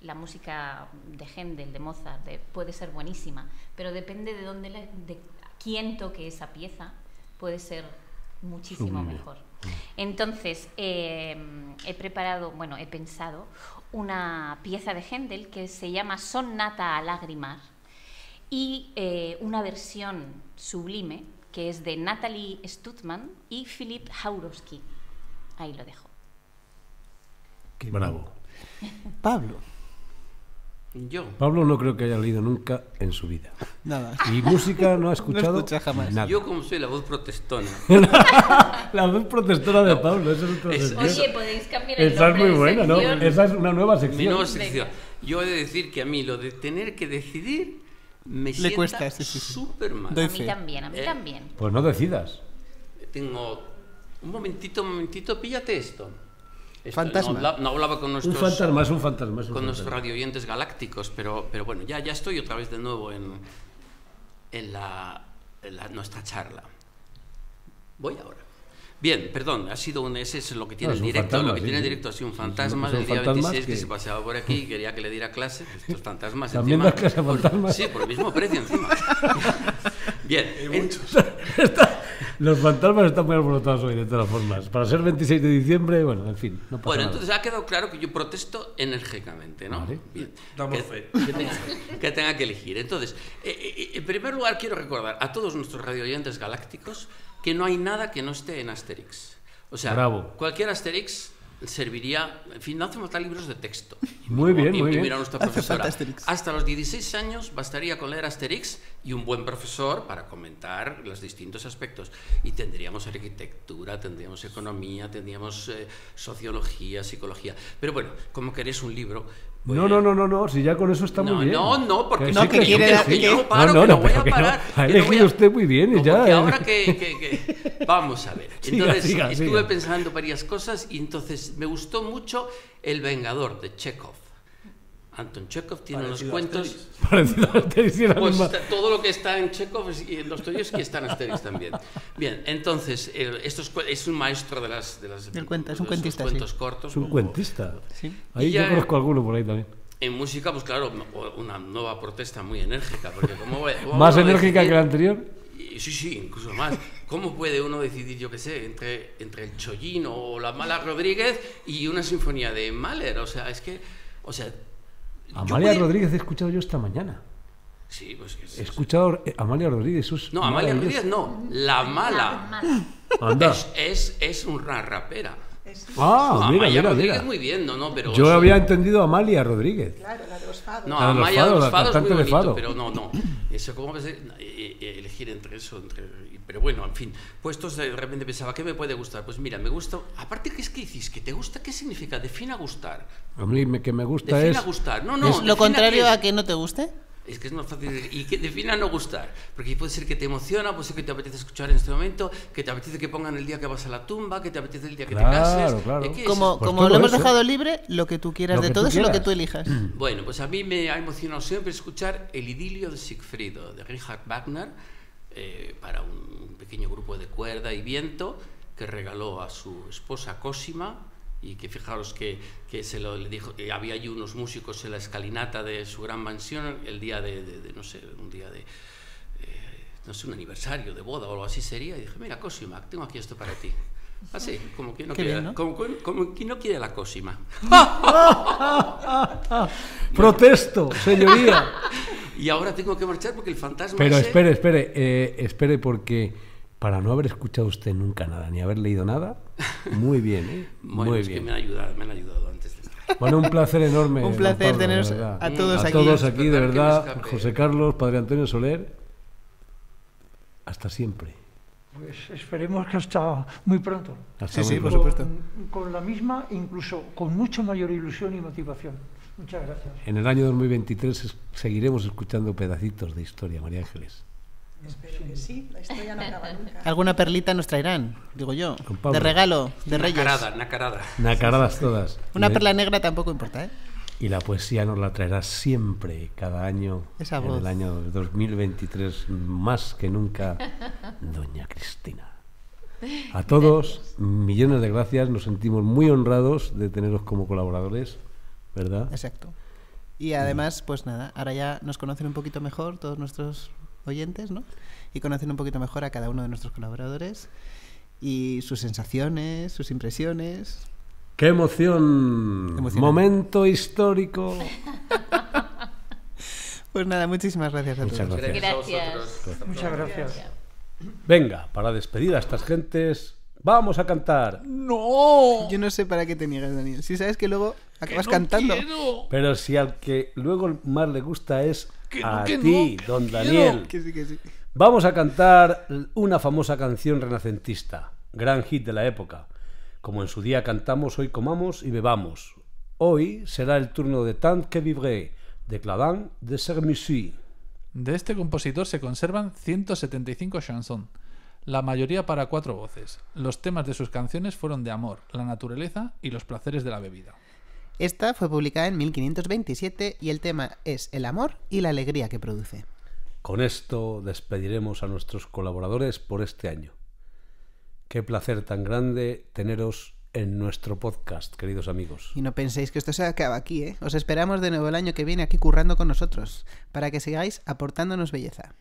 la música de Händel, de Mozart, de- puede ser buenísima, pero depende de dónde, la- de quién toque esa pieza, puede ser muchísimo Sublime. mejor. Entonces, eh, he preparado, bueno, he pensado una pieza de Händel que se llama Sonata a lagrimar y eh, una versión sublime que es de Natalie Stutman y Philip Jaurowski. Ahí lo dejo. Bravo. Pablo. Yo. Pablo no creo que haya leído nunca en su vida. Nada. Y música no ha escuchado escucha jamás. nada. Yo como soy la voz protestona. La voz protestora de Pablo, esa es otra Es- sección. Oye, podéis cambiar el Esa es muy buena, ¿no? Esa es una nueva Mi sección. nueva sección. Yo he de decir que a mí lo de tener que decidir me sienta cuesta, sí, sí, sí. súper mal. A mí también, a mí Eh. también. Pues no decidas. Tengo... Un momentito, un momentito, píllate esto. Esto, Fantasma. No, habla- no hablaba con Un nuestros... fantasma, es un fantasma. es un con nuestros fantasma. radio oyentes galácticos, pero, pero bueno, ya, ya estoy otra vez de nuevo en, en, la, en la- nuestra charla. Voy ahora. Bien, perdón, ha sido un, ese es lo que tiene No, el directo, fantasma, lo que sí, tiene el sí. directo ha sido un fantasma del día fantasmas 26 que... que- se paseaba por aquí y quería que le diera clase, estos fantasmas ¿También encima, das clase por- fantasmas? sí, por el mismo precio encima. Bien, en- Está- Los fantasmas están muy alborotados hoy, de todas formas. Para ser 26 de diciembre, bueno, en fin, no pasa Bueno, nada. entonces ha quedado claro que yo protesto enérgicamente, ¿no? Vale. Bien. Damos que, fe. Que tenga, que tenga que elegir. Entonces, eh, eh, en primer lugar quiero recordar a todos nuestros radioyentes galácticos que no hay nada que no esté en Asterix. O sea, Bravo. cualquier Asterix serviría, en fin, no hace falta libros de texto. Y Muy mira- bien, y- muy bien. nuestra profesora. Hasta los 16 años bastaría con leer Asterix y un buen profesor para comentar los distintos aspectos. Y tendríamos arquitectura, tendríamos economía, tendríamos eh, sociología, psicología. Pero bueno, como queréis un libro... pues- No, no, no, no, no, si ya con eso está No, muy bien. no, no, porque No, sí que quiere yo- que yo paro, No, no, que no voy a parar. Ha elegido usted muy bien ya, porque eh. ahora que, que- que- Vamos a ver. Siga, Entonces, siga, estuve siga. pensando varias cosas y entonces me gustó mucho El Vengador de Chekhov. Anton Chekhov tiene Parecido unos cuentos... Parecido a Asterix Pues está- todo lo que está en Chekhov es- y en Dostoyevsky está en Asterix también. Bien, entonces, el- esto es, un maestro de las... De las Del cuento, es un cuentista, cuentos sí. cortos. Es un como- cuentista. Sí. Ahí Y ya- yo conozco alguno por ahí también. En música, pues claro, una nueva protesta muy enérgica, porque ¿cómo, voy- cómo Más enérgica decidir- que la anterior. y- Sí, sí, incluso más. ¿Cómo puede uno decidir, yo qué sé, entre, entre el Chollino o la Mala Rodríguez y una sinfonía de Mahler? O sea, es que. O sea. Amalia podría- Rodríguez he escuchado yo esta mañana. Sí, pues es- He escuchado a Amalia Rodríguez. No, Amalia. Rodríguez no. La Mala. Anda. Es, es, es una rapera. Es- Ah, No, mira, Amalia mira, Rodríguez mira. muy bien, no, no, pero. Yo o sea, había entendido a Amalia Rodríguez. Claro, la de los fados. No, La de los Amaya de fados, los la fados cantante muy de bonito, fado. pero no, no. Eso, ¿cómo vas a eh, eh, elegir entre eso? Entre, pero bueno, en fin, puestos de repente pensaba, ¿qué me puede gustar? Pues mira, me gusta, aparte que es que dices, que te gusta, ¿qué significa? Defina gustar. A mí me- que me gusta Defina es... gustar. No, no. ¿Es lo defina contrario qué es. a que no te guste? Es que es más fácil. ¿Y qué defina no gustar? Porque puede ser que te emociona, puede ser que te apetece escuchar en este momento, que te apetece que pongan el día que vas a la tumba, que te apetece el día que Claro, te cases. claro. ¿Eh, qué es Como, Pues como todo lo hemos dejado libre, lo que tú quieras Lo de que todo es lo que tú elijas. Bueno, pues a mí me ha emocionado siempre escuchar El idilio de Siegfriedo, de Richard Wagner, eh, para un pequeño grupo de cuerda y viento que regaló a su esposa Cosima y que fijaros que, que se lo le dijo, que había allí unos músicos en la escalinata de su gran mansión el día de, de- de, no sé, un día de, eh, no sé, un aniversario de boda o algo así sería, y dije, mira Cosima, tengo aquí esto para ti. Así, como que no quiere, bien, ¿no? como, no quiere la Cosima. Protesto, señoría. Y ahora tengo que marchar porque el fantasma Pero ese- espere, espere, eh, espere porque para no haber escuchado usted nunca nada ni haber leído nada, muy bien, ¿eh? Bueno, muy es que bien. me han ayudado, me han ayudado antes de entrar. Bueno, un placer enorme. Un placer Pablo, teneros a todos a aquí. todos aquí, de que verdad. José Carlos, Padre Antonio Soler. Hasta siempre. Pues esperemos que hasta muy pronto. Hasta Sí, muy sí, por pronto. supuesto. Con, con la misma, incluso con mucha mayor ilusión y motivación. Muchas gracias. En el año 2023 es- seguiremos escuchando pedacitos de historia, María Ángeles. Espero que sí, la historia no acaba nunca. Alguna perlita nos traerán, digo yo. De regalo, de Reyes. Nacarada, nacarada. Nacaradas todas. Una perla negra tampoco importa, ¿eh? Y la poesía nos la traerá siempre, cada año, Esa en voz. el año 2023, más que nunca, Doña Cristina. A todos, millones de gracias, nos sentimos muy honrados de teneros como colaboradores, ¿verdad? Exacto. Y además, pues nada, ahora ya nos conocen un poquito mejor todos nuestros oyentes, ¿no? Y conocen un poquito mejor a cada uno de nuestros colaboradores y sus sensaciones, sus impresiones. ¡Qué emoción! Emocionante. Momento histórico. Pues nada, muchísimas gracias a Muchas todos. gracias. Gracias. Muchas gracias. Venga, para despedir a estas gentes, vamos a cantar. ¡No! Yo no sé para qué te niegas, Daniel. Si sabes que luego acabas no cantando. quiero. Pero si al que luego más le gusta es Que no, a que ti, no, don. Daniel. Que sí, que sí. Vamos a cantar una famosa canción renacentista, gran hit de la época. Como en su día cantamos Hoy comamos y bebamos. Hoy será el turno de Tant que vivre, de Clavin de Sermussy. De este compositor se conservan 175 chansons, la mayoría para cuatro voces. Los temas de sus canciones fueron de amor, la naturaleza y los placeres de la bebida. Esta fue publicada en 1527 y el tema es el amor y la alegría que produce. Con esto despediremos a nuestros colaboradores por este año. Qué placer tan grande teneros en nuestro podcast, queridos amigos. Y no penséis que esto se acaba aquí, ¿eh? Os esperamos de nuevo el año que viene aquí currando con nosotros, para que sigáis aportándonos belleza.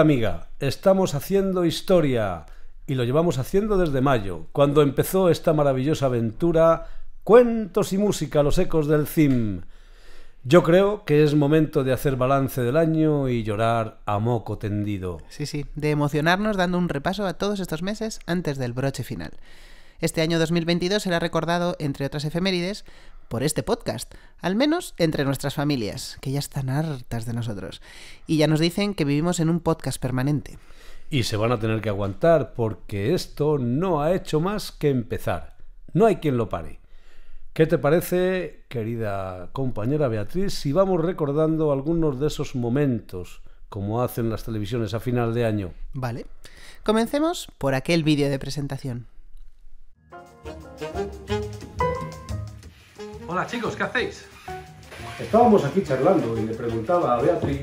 Amiga, estamos haciendo historia y lo llevamos haciendo desde mayo, cuando empezó esta maravillosa aventura Cuentos y música, los ecos del CIM. Yo creo que es momento de hacer balance del año y llorar a moco tendido. Sí, sí, de emocionarnos dando un repaso a todos estos meses antes del broche final. Este año 2022 será recordado, entre otras efemérides, por este podcast, al menos entre nuestras familias, que ya están hartas de nosotros. Y ya nos dicen que vivimos en un podcast permanente. Y se van a tener que aguantar porque esto no ha hecho más que empezar. No hay quien lo pare. ¿Qué te parece, querida compañera Beatriz, si vamos recordando algunos de esos momentos, como hacen las televisiones a final de año? Vale. Comencemos por aquel vídeo de presentación. Hola chicos, ¿qué hacéis? Estábamos aquí charlando y le preguntaba a Beatriz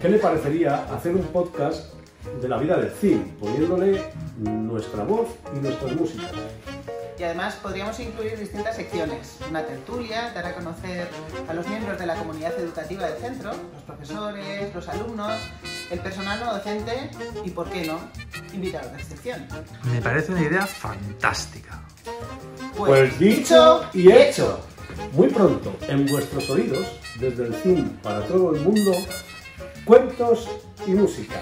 qué le parecería hacer un podcast de la vida del cine, poniéndole nuestra voz y nuestras músicas. Y además podríamos incluir distintas secciones. Una tertulia, dar a conocer a los miembros de la comunidad educativa del centro, los profesores, los alumnos, el personal no docente y, ¿por qué no?, invitados de excepción. Me parece una idea fantástica. Pues dicho y hecho. Muy pronto, en vuestros oídos, desde el cine para todo el mundo, cuentos y música,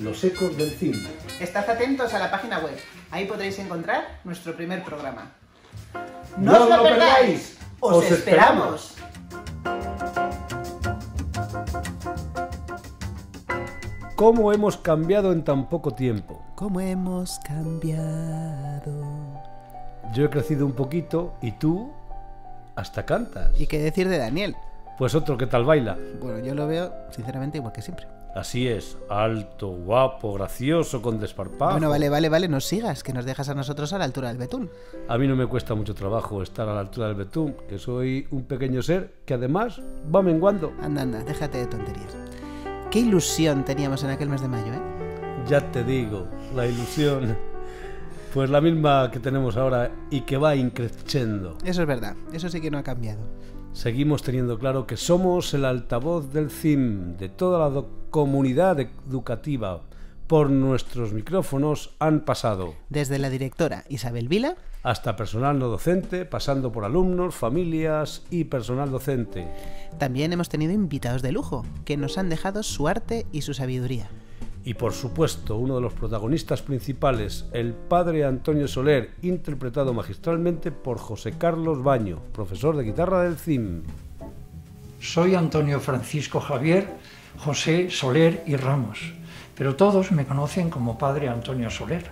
los ecos del cine. Estad atentos a la página web. Ahí podréis encontrar nuestro primer programa. ¡No os lo perdáis! ¡Os ¡Os esperamos! ¿Cómo hemos cambiado en tan poco tiempo? ¿Cómo hemos cambiado? Yo he crecido un poquito y tú hasta cantas. ¿Y qué decir de Daniel? Pues otro que tal baila. Bueno, yo lo veo, sinceramente, igual que siempre. Así es, alto, guapo, gracioso, con desparpajo. Bueno, vale, vale, vale, nos sigas, que nos dejas a nosotros a la altura del betún. A mí no me cuesta mucho trabajo estar a la altura del betún, que soy un pequeño ser que además va menguando. Anda, anda, déjate de tonterías. Qué ilusión teníamos en aquel mes de mayo, ¿eh? Ya te digo, la ilusión. Pues la misma que tenemos ahora y que va increciendo. Eso es verdad, eso sí que no ha cambiado. Seguimos teniendo claro que somos el altavoz del CIM, de toda la comunidad educativa. Por nuestros micrófonos han pasado Desde la directora Isabel Vila hasta personal no docente, pasando por alumnos, familias y personal docente. También hemos tenido invitados de lujo, que nos han dejado su arte y su sabiduría. Y por supuesto, uno de los protagonistas principales, el padre Antonio Soler, interpretado magistralmente por José Carlos Baño, profesor de guitarra del CIM. Soy Antonio Francisco Javier, José Soler y Ramos, pero todos me conocen como padre Antonio Soler.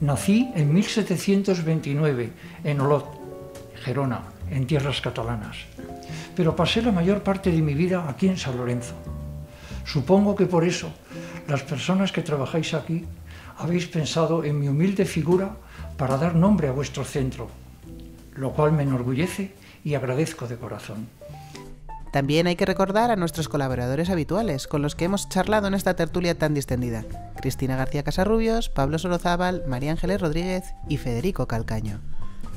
Nací en 1729 en Olot, Gerona, en tierras catalanas, pero pasé la mayor parte de mi vida aquí en San Lorenzo. Supongo que por eso las personas que trabajáis aquí habéis pensado en mi humilde figura para dar nombre a vuestro centro, lo cual me enorgullece y agradezco de corazón. También hay que recordar a nuestros colaboradores habituales, con los que hemos charlado en esta tertulia tan distendida. Cristina García Casarrubios, Pablo Sorozábal, María Ángeles Rodríguez y Federico Calcaño.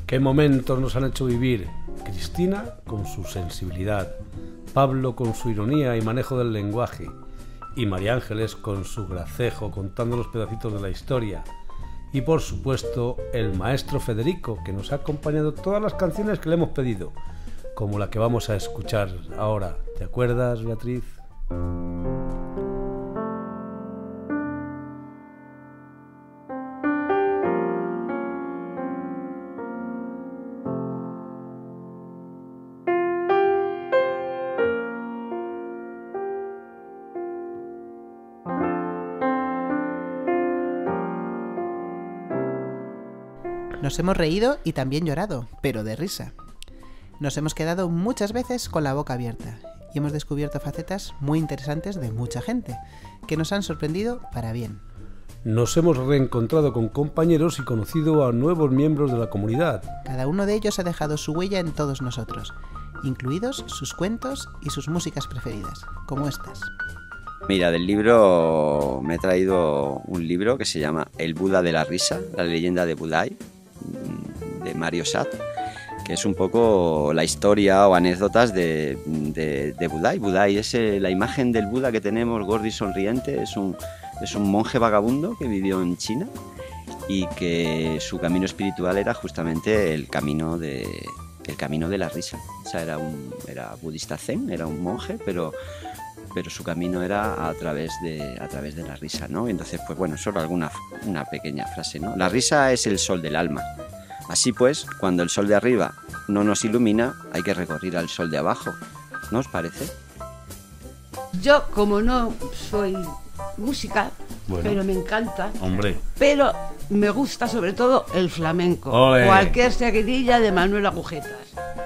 ¿Qué momentos nos han hecho vivir? Cristina con su sensibilidad, Pablo con su ironía y manejo del lenguaje, y María Ángeles con su gracejo contando los pedacitos de la historia. Y por supuesto, el maestro Federico, que nos ha acompañado todas las canciones que le hemos pedido, como la que vamos a escuchar ahora. ¿Te acuerdas, Beatriz? Nos hemos reído y también llorado, pero de risa. Nos hemos quedado muchas veces con la boca abierta y hemos descubierto facetas muy interesantes de mucha gente, que nos han sorprendido para bien. Nos hemos reencontrado con compañeros y conocido a nuevos miembros de la comunidad. Cada uno de ellos ha dejado su huella en todos nosotros, incluidos sus cuentos y sus músicas preferidas, como estas. Mira, del libro me he traído un libro que se llama El Buda de la Risa, la leyenda de Budai, Mario Sat, que es un poco la historia o anécdotas de, de, de Budai. Budai es eh, la imagen del Buda que tenemos, gordo y sonriente, es un, es un monje vagabundo que vivió en China y que su camino espiritual era justamente el camino de, el camino de la risa. O sea, era, un, era budista zen, era un monje, pero pero su camino era a través de, a través de la risa, ¿no? Entonces, pues bueno, solo alguna una pequeña frase, ¿no? La risa es el sol del alma. Así pues, cuando el sol de arriba no nos ilumina, hay que recurrir al sol de abajo. ¿No os parece? Yo, como no soy música, Bueno. pero me encanta, Hombre, pero me gusta sobre todo el flamenco. Cualquier seguidilla de Manuel Agujetas.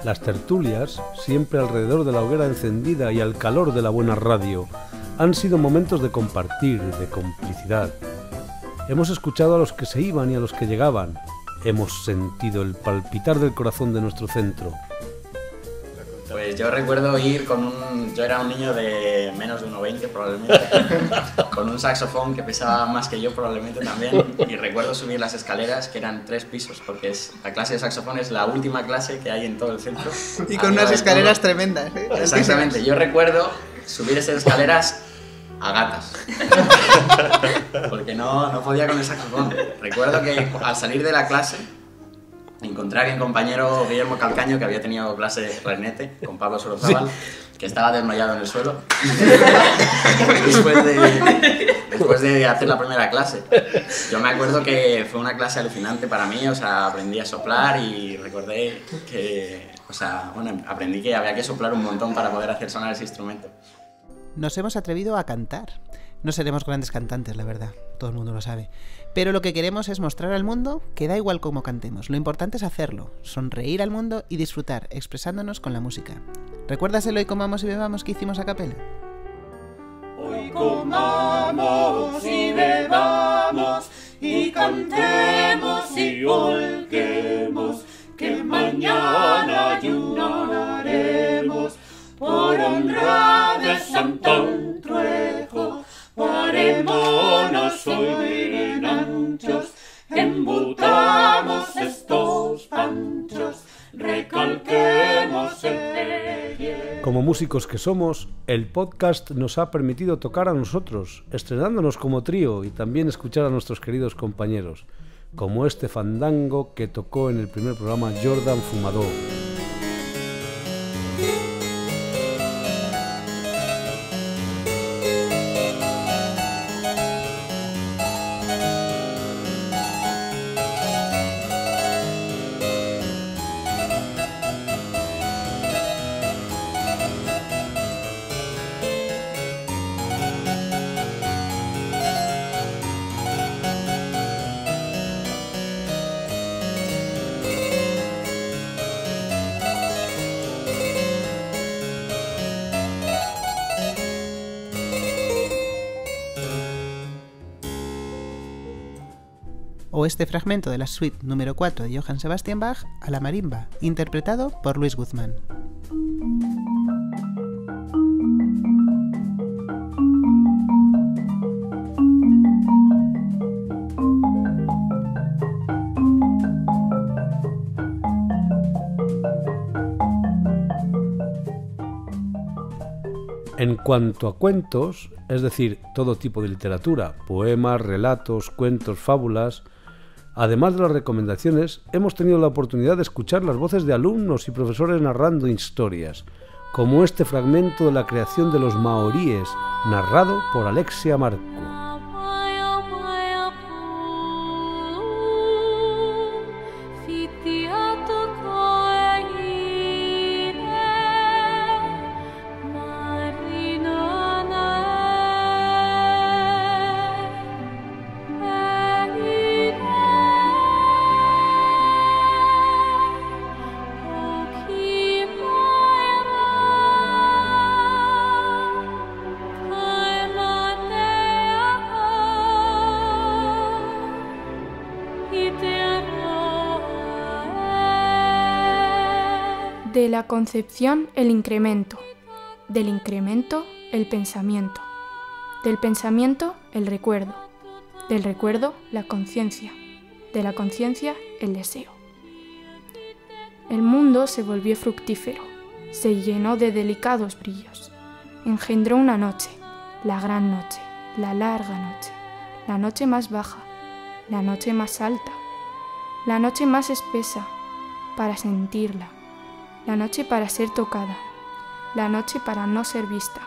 las tertulias, siempre alrededor de la hoguera encendida y al calor de la buena radio, han sido momentos de compartir, de complicidad. Hemos escuchado a los que se iban y a los que llegaban. Hemos sentido el palpitar del corazón de nuestro centro. Pues yo recuerdo ir con un... Yo era un niño de menos de 1,20 probablemente, con un saxofón que pesaba más que yo probablemente también, y recuerdo subir las escaleras, que eran tres pisos, porque es, la clase de saxofón es la última clase que hay en todo el centro. Y con Arriba unas escaleras todo. tremendas, ¿eh? Exactamente, yo recuerdo subir esas escaleras a gatas, porque no, no podía con el saxofón. Recuerdo que al salir de la clase encontré a mi compañero Guillermo Calcaño, que había tenido clase de clarinete con Pablo Sorozábal, que estaba desmayado en el suelo después, de, después de hacer la primera clase. Yo me acuerdo que fue una clase alucinante para mí, o sea, aprendí a soplar y recordé que, o sea, bueno, aprendí que había que soplar un montón para poder hacer sonar ese instrumento. Nos hemos atrevido a cantar. No seremos grandes cantantes, la verdad, todo el mundo lo sabe. Pero lo que queremos es mostrar al mundo que da igual cómo cantemos, lo importante es hacerlo, sonreír al mundo y disfrutar, expresándonos con la música. ¿Recuerdas el hoy comamos y bebamos que hicimos a capela? Hoy comamos y bebamos y cantemos y holguemos que mañana ayunaremos por honra de Santo Truejo. Hoy bien anchos, embutamos estos panchos, recalquemos el. Como músicos que somos, el podcast nos ha permitido tocar a nosotros, estrenándonos como trío y también escuchar a nuestros queridos compañeros, como este fandango que tocó en el primer programa Jordan Fumador. O este fragmento de la suite número 4 de Johann Sebastian Bach a la marimba, interpretado por Luis Guzmán. En cuanto a cuentos, es decir, todo tipo de literatura, poemas, relatos, cuentos, fábulas, además de las recomendaciones, hemos tenido la oportunidad de escuchar las voces de alumnos y profesores narrando historias, como este fragmento de la creación de los maoríes, narrado por Alexia Marco. La concepción el incremento, del incremento el pensamiento, del pensamiento el recuerdo, del recuerdo la conciencia, de la conciencia el deseo. El mundo se volvió fructífero, se llenó de delicados brillos, engendró una noche, la gran noche, la larga noche, la noche más baja, la noche más alta, la noche más espesa, para sentirla, la noche para ser tocada, la noche para no ser vista,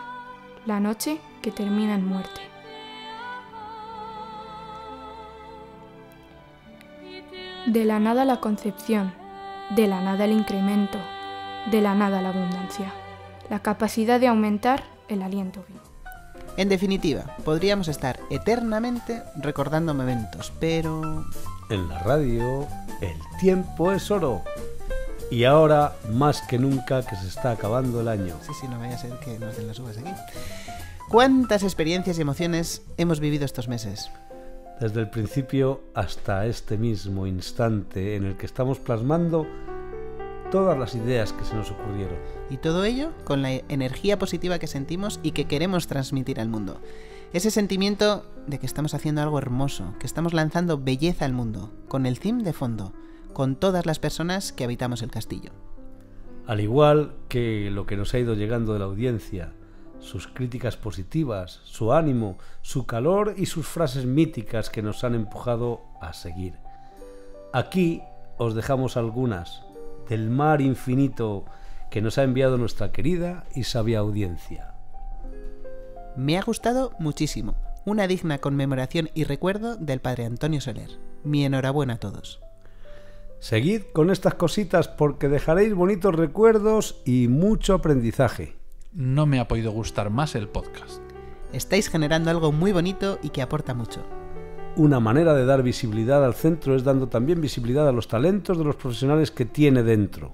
la noche que termina en muerte. De la nada la concepción, de la nada el incremento, de la nada la abundancia, la capacidad de aumentar el aliento vivo. En definitiva, podríamos estar eternamente recordando momentos, pero... En la radio, el tiempo es oro. Y ahora, más que nunca, que se está acabando el año. Sí, sí, no vaya a ser que nos den las uvas aquí. ¿Cuántas experiencias y emociones hemos vivido estos meses? Desde el principio hasta este mismo instante en el que estamos plasmando todas las ideas que se nos ocurrieron. Y todo ello con la energía positiva que sentimos y que queremos transmitir al mundo. Ese sentimiento de que estamos haciendo algo hermoso, que estamos lanzando belleza al mundo, con el theme de fondo, con todas las personas que habitamos el castillo. Al igual que lo que nos ha ido llegando de la audiencia, sus críticas positivas, su ánimo, su calor y sus frases míticas que nos han empujado a seguir. Aquí os dejamos algunas del mar infinito que nos ha enviado nuestra querida y sabia audiencia. Me ha gustado muchísimo. Una digna conmemoración y recuerdo del padre Antonio Soler. Mi enhorabuena a todos. Seguid con estas cositas porque dejaréis bonitos recuerdos y mucho aprendizaje. No me ha podido gustar más el podcast. Estáis generando algo muy bonito y que aporta mucho. Una manera de dar visibilidad al centro es dando también visibilidad a los talentos de los profesionales que tiene dentro.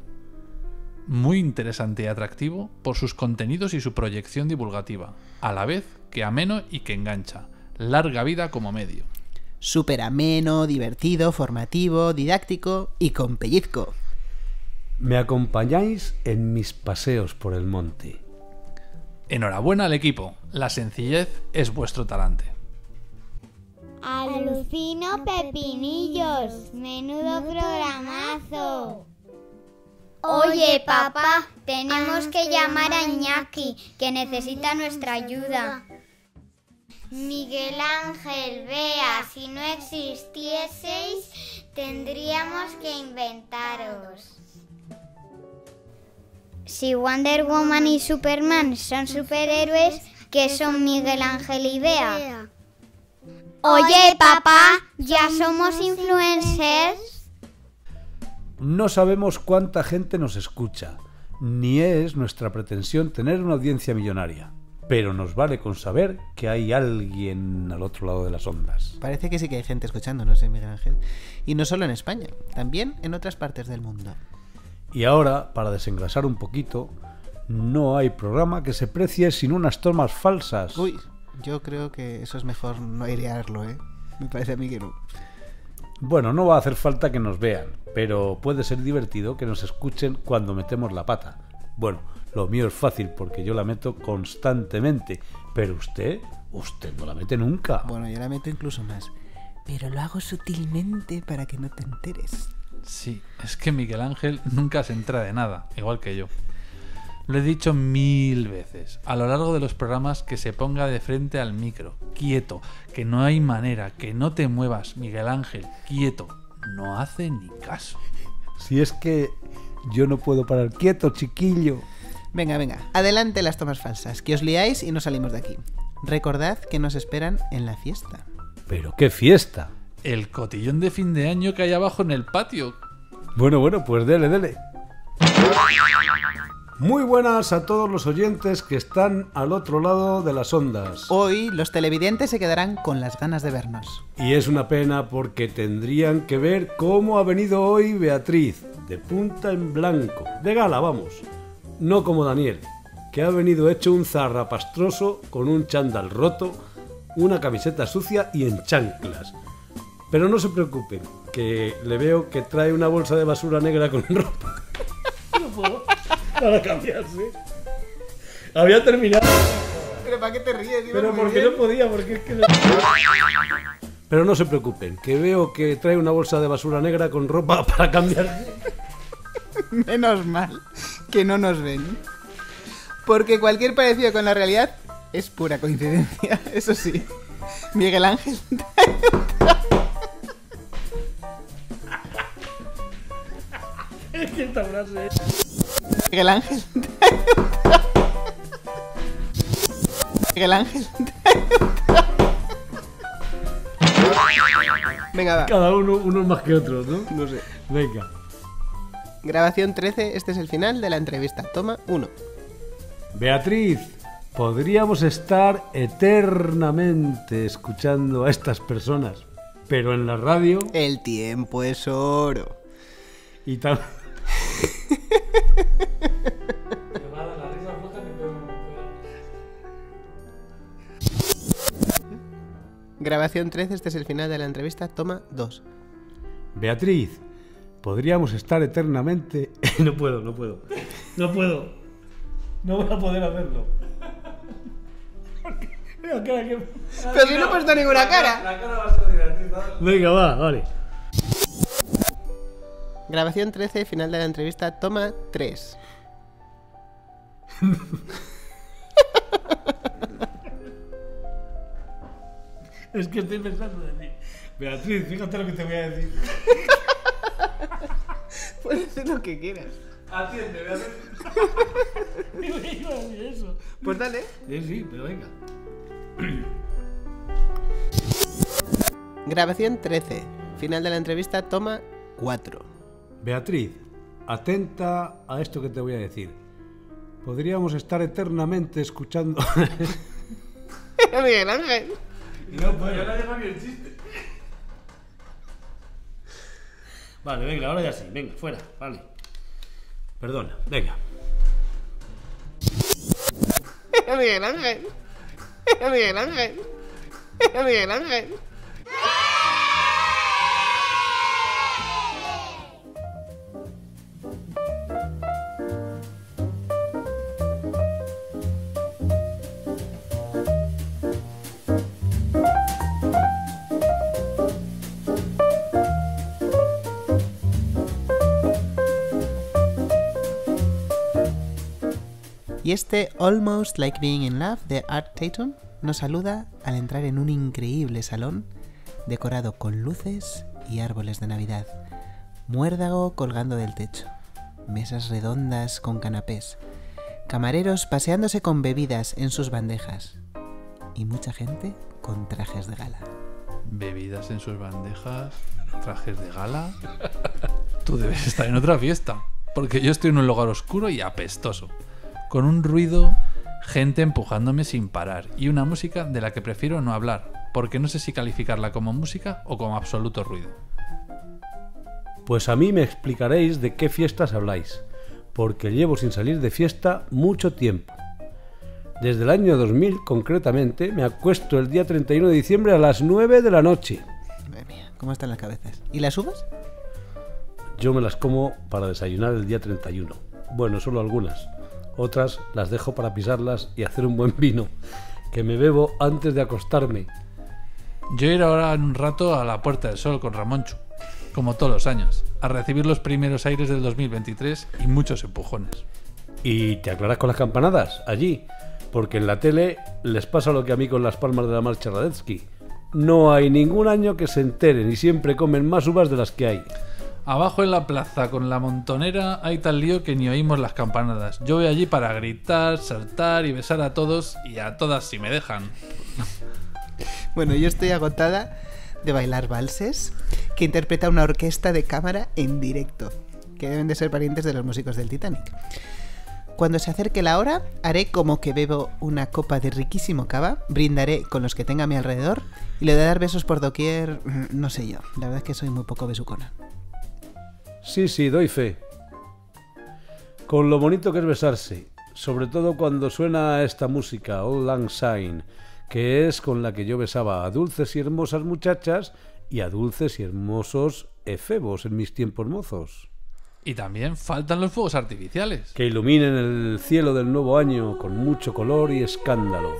Muy interesante y atractivo por sus contenidos y su proyección divulgativa, a la vez que ameno y que engancha. Larga vida como medio. Súper ameno, divertido, formativo, didáctico y con pellizco. Me acompañáis en mis paseos por el monte. Enhorabuena al equipo. La sencillez es vuestro talante. Alucino Pepinillos, menudo programazo. Oye, papá, tenemos que llamar a Iñaki, que necesita nuestra ayuda. Miguel Ángel, vea, si no existieseis, tendríamos que inventaros. Si Wonder Woman y Superman son superhéroes, ¿qué son Miguel Ángel y Bea? Oye, papá, ¿ya somos influencers? No sabemos cuánta gente nos escucha, ni es nuestra pretensión tener una audiencia millonaria. Pero nos vale con saber que hay alguien al otro lado de las ondas. Parece que sí que hay gente escuchándonos, ¿eh, Miguel Ángel? Y no solo en España, también en otras partes del mundo. Y ahora, para desengrasar un poquito, no hay programa que se precie sin unas tomas falsas. Uy, yo creo que eso es mejor no airearlo, ¿eh? Me parece a mí que no. Bueno, no va a hacer falta que nos vean, pero puede ser divertido que nos escuchen cuando metemos la pata. Bueno, lo mío es fácil porque yo la meto constantemente, pero usted, usted no la mete nunca. Bueno, yo la meto incluso más. Pero lo hago sutilmente para que no te enteres. Sí, es que Miguel Ángel nunca se entera de nada, igual que yo. Lo he dicho mil veces a lo largo de los programas que se ponga de frente al micro, quieto, que no hay manera, que no te muevas, Miguel Ángel, quieto. No hace ni caso. Si es que yo no puedo parar quieto, chiquillo. Venga, venga, adelante las tomas falsas, que os liáis y nos salimos de aquí. Recordad que nos esperan en la fiesta. Pero qué fiesta. El cotillón de fin de año que hay abajo en el patio. Bueno, bueno, pues dele, dele. Muy buenas a todos los oyentes que están al otro lado de las ondas. Hoy los televidentes se quedarán con las ganas de vernos. Y es una pena porque tendrían que ver cómo ha venido hoy Beatriz, de punta en blanco, de gala, vamos. No como Daniel, que ha venido hecho un zarrapastroso con un chándal roto, una camiseta sucia y en chanclas. Pero no se preocupen, que le veo que trae una bolsa de basura negra con ropa. No puedo. Para cambiarse. Había terminado. ¿Pero para qué te ríes? Pero porque no podía, porque es que... Pero no se preocupen, que veo que trae una bolsa de basura negra con ropa para cambiarse. Menos mal que no nos ven. Porque cualquier parecido con la realidad es pura coincidencia, eso sí. Miguel Ángel. Es que esta frase Miguel Ángel. Miguel Ángel. Venga, va. Cada uno, uno más que otro, ¿no? No sé. Venga. Grabación 13, este es el final de la entrevista. Toma 1. Beatriz, podríamos estar eternamente escuchando a estas personas, pero en la radio El tiempo es oro. y tal. Grabación 13, este es el final de la entrevista. Toma 2. Beatriz, podríamos estar eternamente. no puedo, no puedo. No puedo. No voy a poder hacerlo. Cara Pero si no he puesto ninguna cara. Venga, va, vale. Grabación 13, final de la entrevista. Toma 3. Es que estoy pensando en ti. Beatriz, fíjate lo que te voy a decir. Puedes hacer lo que quieras. Atiende, Beatriz. Iba a decir eso. Pues dale. Sí, sí, pero venga. Grabación 13, final de la entrevista. Toma 4. Beatriz, atenta a esto que te voy a decir. Podríamos estar eternamente escuchando. Miguel Ángel. No puedo. Ya no dejo ni el chiste. Vale, venga, ahora ya sí. Venga, fuera, vale. Perdona, venga. Miguel Ángel. Miguel Ángel. Miguel Ángel. Y este Almost Like Being in Love de Art Tatum nos saluda al entrar en un increíble salón decorado con luces y árboles de Navidad, muérdago colgando del techo, mesas redondas con canapés, camareros paseándose con bebidas en sus bandejas y mucha gente con trajes de gala. Bebidas en sus bandejas, trajes de gala. Tú debes estar en otra fiesta, porque yo estoy en un lugar oscuro y apestoso, con un ruido, gente empujándome sin parar y una música de la que prefiero no hablar, porque no sé si calificarla como música o como absoluto ruido. Pues a mí me explicaréis de qué fiestas habláis, porque llevo sin salir de fiesta mucho tiempo. Desde el año 2000, concretamente, me acuesto el día 31 de diciembre a las 9 de la noche. Madre mía, ¿cómo están las cabezas? ¿Y las uvas? Yo me las como para desayunar el día 31. Bueno, solo algunas. Otras las dejo para pisarlas y hacer un buen vino, que me bebo antes de acostarme. Yo iré ahora en un rato a la Puerta del Sol con Ramonchu, como todos los años, a recibir los primeros aires del 2023 y muchos empujones. Y te aclaras con las campanadas, allí, porque en la tele les pasa lo que a mí con las palmas de la marcha Radetzky. No hay ningún año que se enteren y siempre comen más uvas de las que hay. Abajo en la plaza con la montonera hay tal lío que ni oímos las campanadas. Yo voy allí para gritar, saltar y besar a todos y a todas si me dejan. Bueno, yo estoy agotada de bailar valses que interpreta una orquesta de cámara en directo, que deben de ser parientes de los músicos del Titanic. Cuando se acerque la hora, haré como que bebo una copa de riquísimo cava, brindaré con los que tenga a mi alrededor y le de dar besos por doquier, mm, no sé yo. La verdad es que soy muy poco besucona. Sí, sí, doy fe. Con lo bonito que es besarse, sobre todo cuando suena esta música, Old Lang Syne, que es con la que yo besaba a dulces y hermosas muchachas y a dulces y hermosos efebos en mis tiempos mozos. Y también faltan los fuegos artificiales. Que iluminen el cielo del nuevo año con mucho color y escándalo.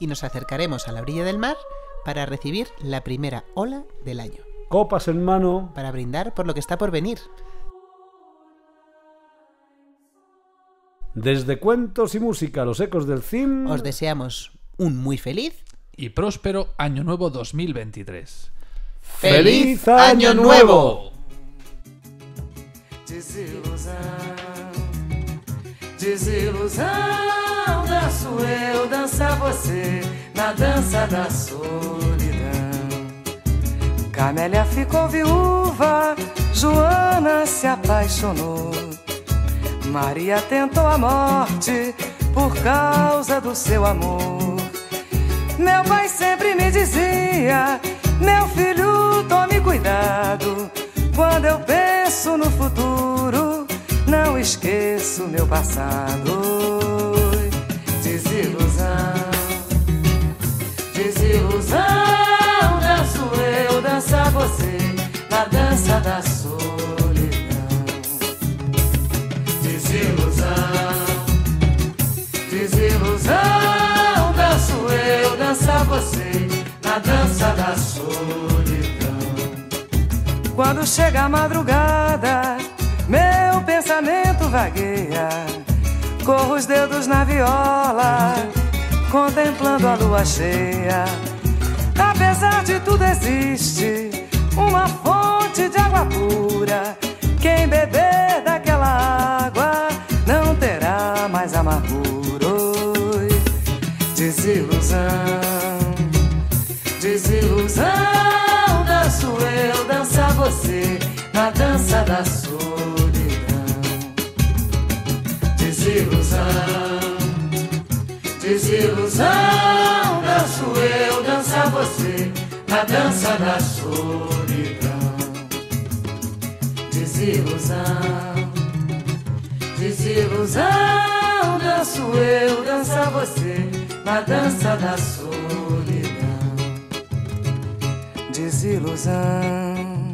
Y nos acercaremos a la orilla del mar para recibir la primera ola del año. Copas en mano. Para brindar por lo que está por venir. Desde cuentos y música, los ecos del CIM. Os deseamos un muy feliz y próspero Año Nuevo 2023. ¡Feliz Año Nuevo! Desilusão, desilusão, danço eu, dança você, na dança da solidão. Camélia ficou viúva, Joana se apaixonou. Maria tentou a morte por causa do seu amor. Meu pai sempre me dizia: Meu filho, tome cuidado. Quando eu penso no futuro, não esqueço meu passado. Desilusão. Danço eu, dança você, na dança da solidão. Desilusão, desilusão. Danço eu, dança você, na dança da solidão. Quando chega a madrugada, meu pensamento vagueia. Corro os dedos na viola, contemplando a lua cheia. Apesar de tudo, existe uma fonte de água pura. Quem beber daquela água não terá mais amargura. Desilusão, desilusão. Danço eu, dança você, na dança da solidão. Desilusão, desilusão. Danço eu, dança você, na dança da solidão. Desilusão, desilusão. Danço eu, dança você, na dança da solidão. Desilusão,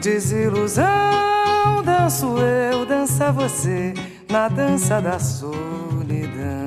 desilusão. Danço eu, dança você, na dança da solidão.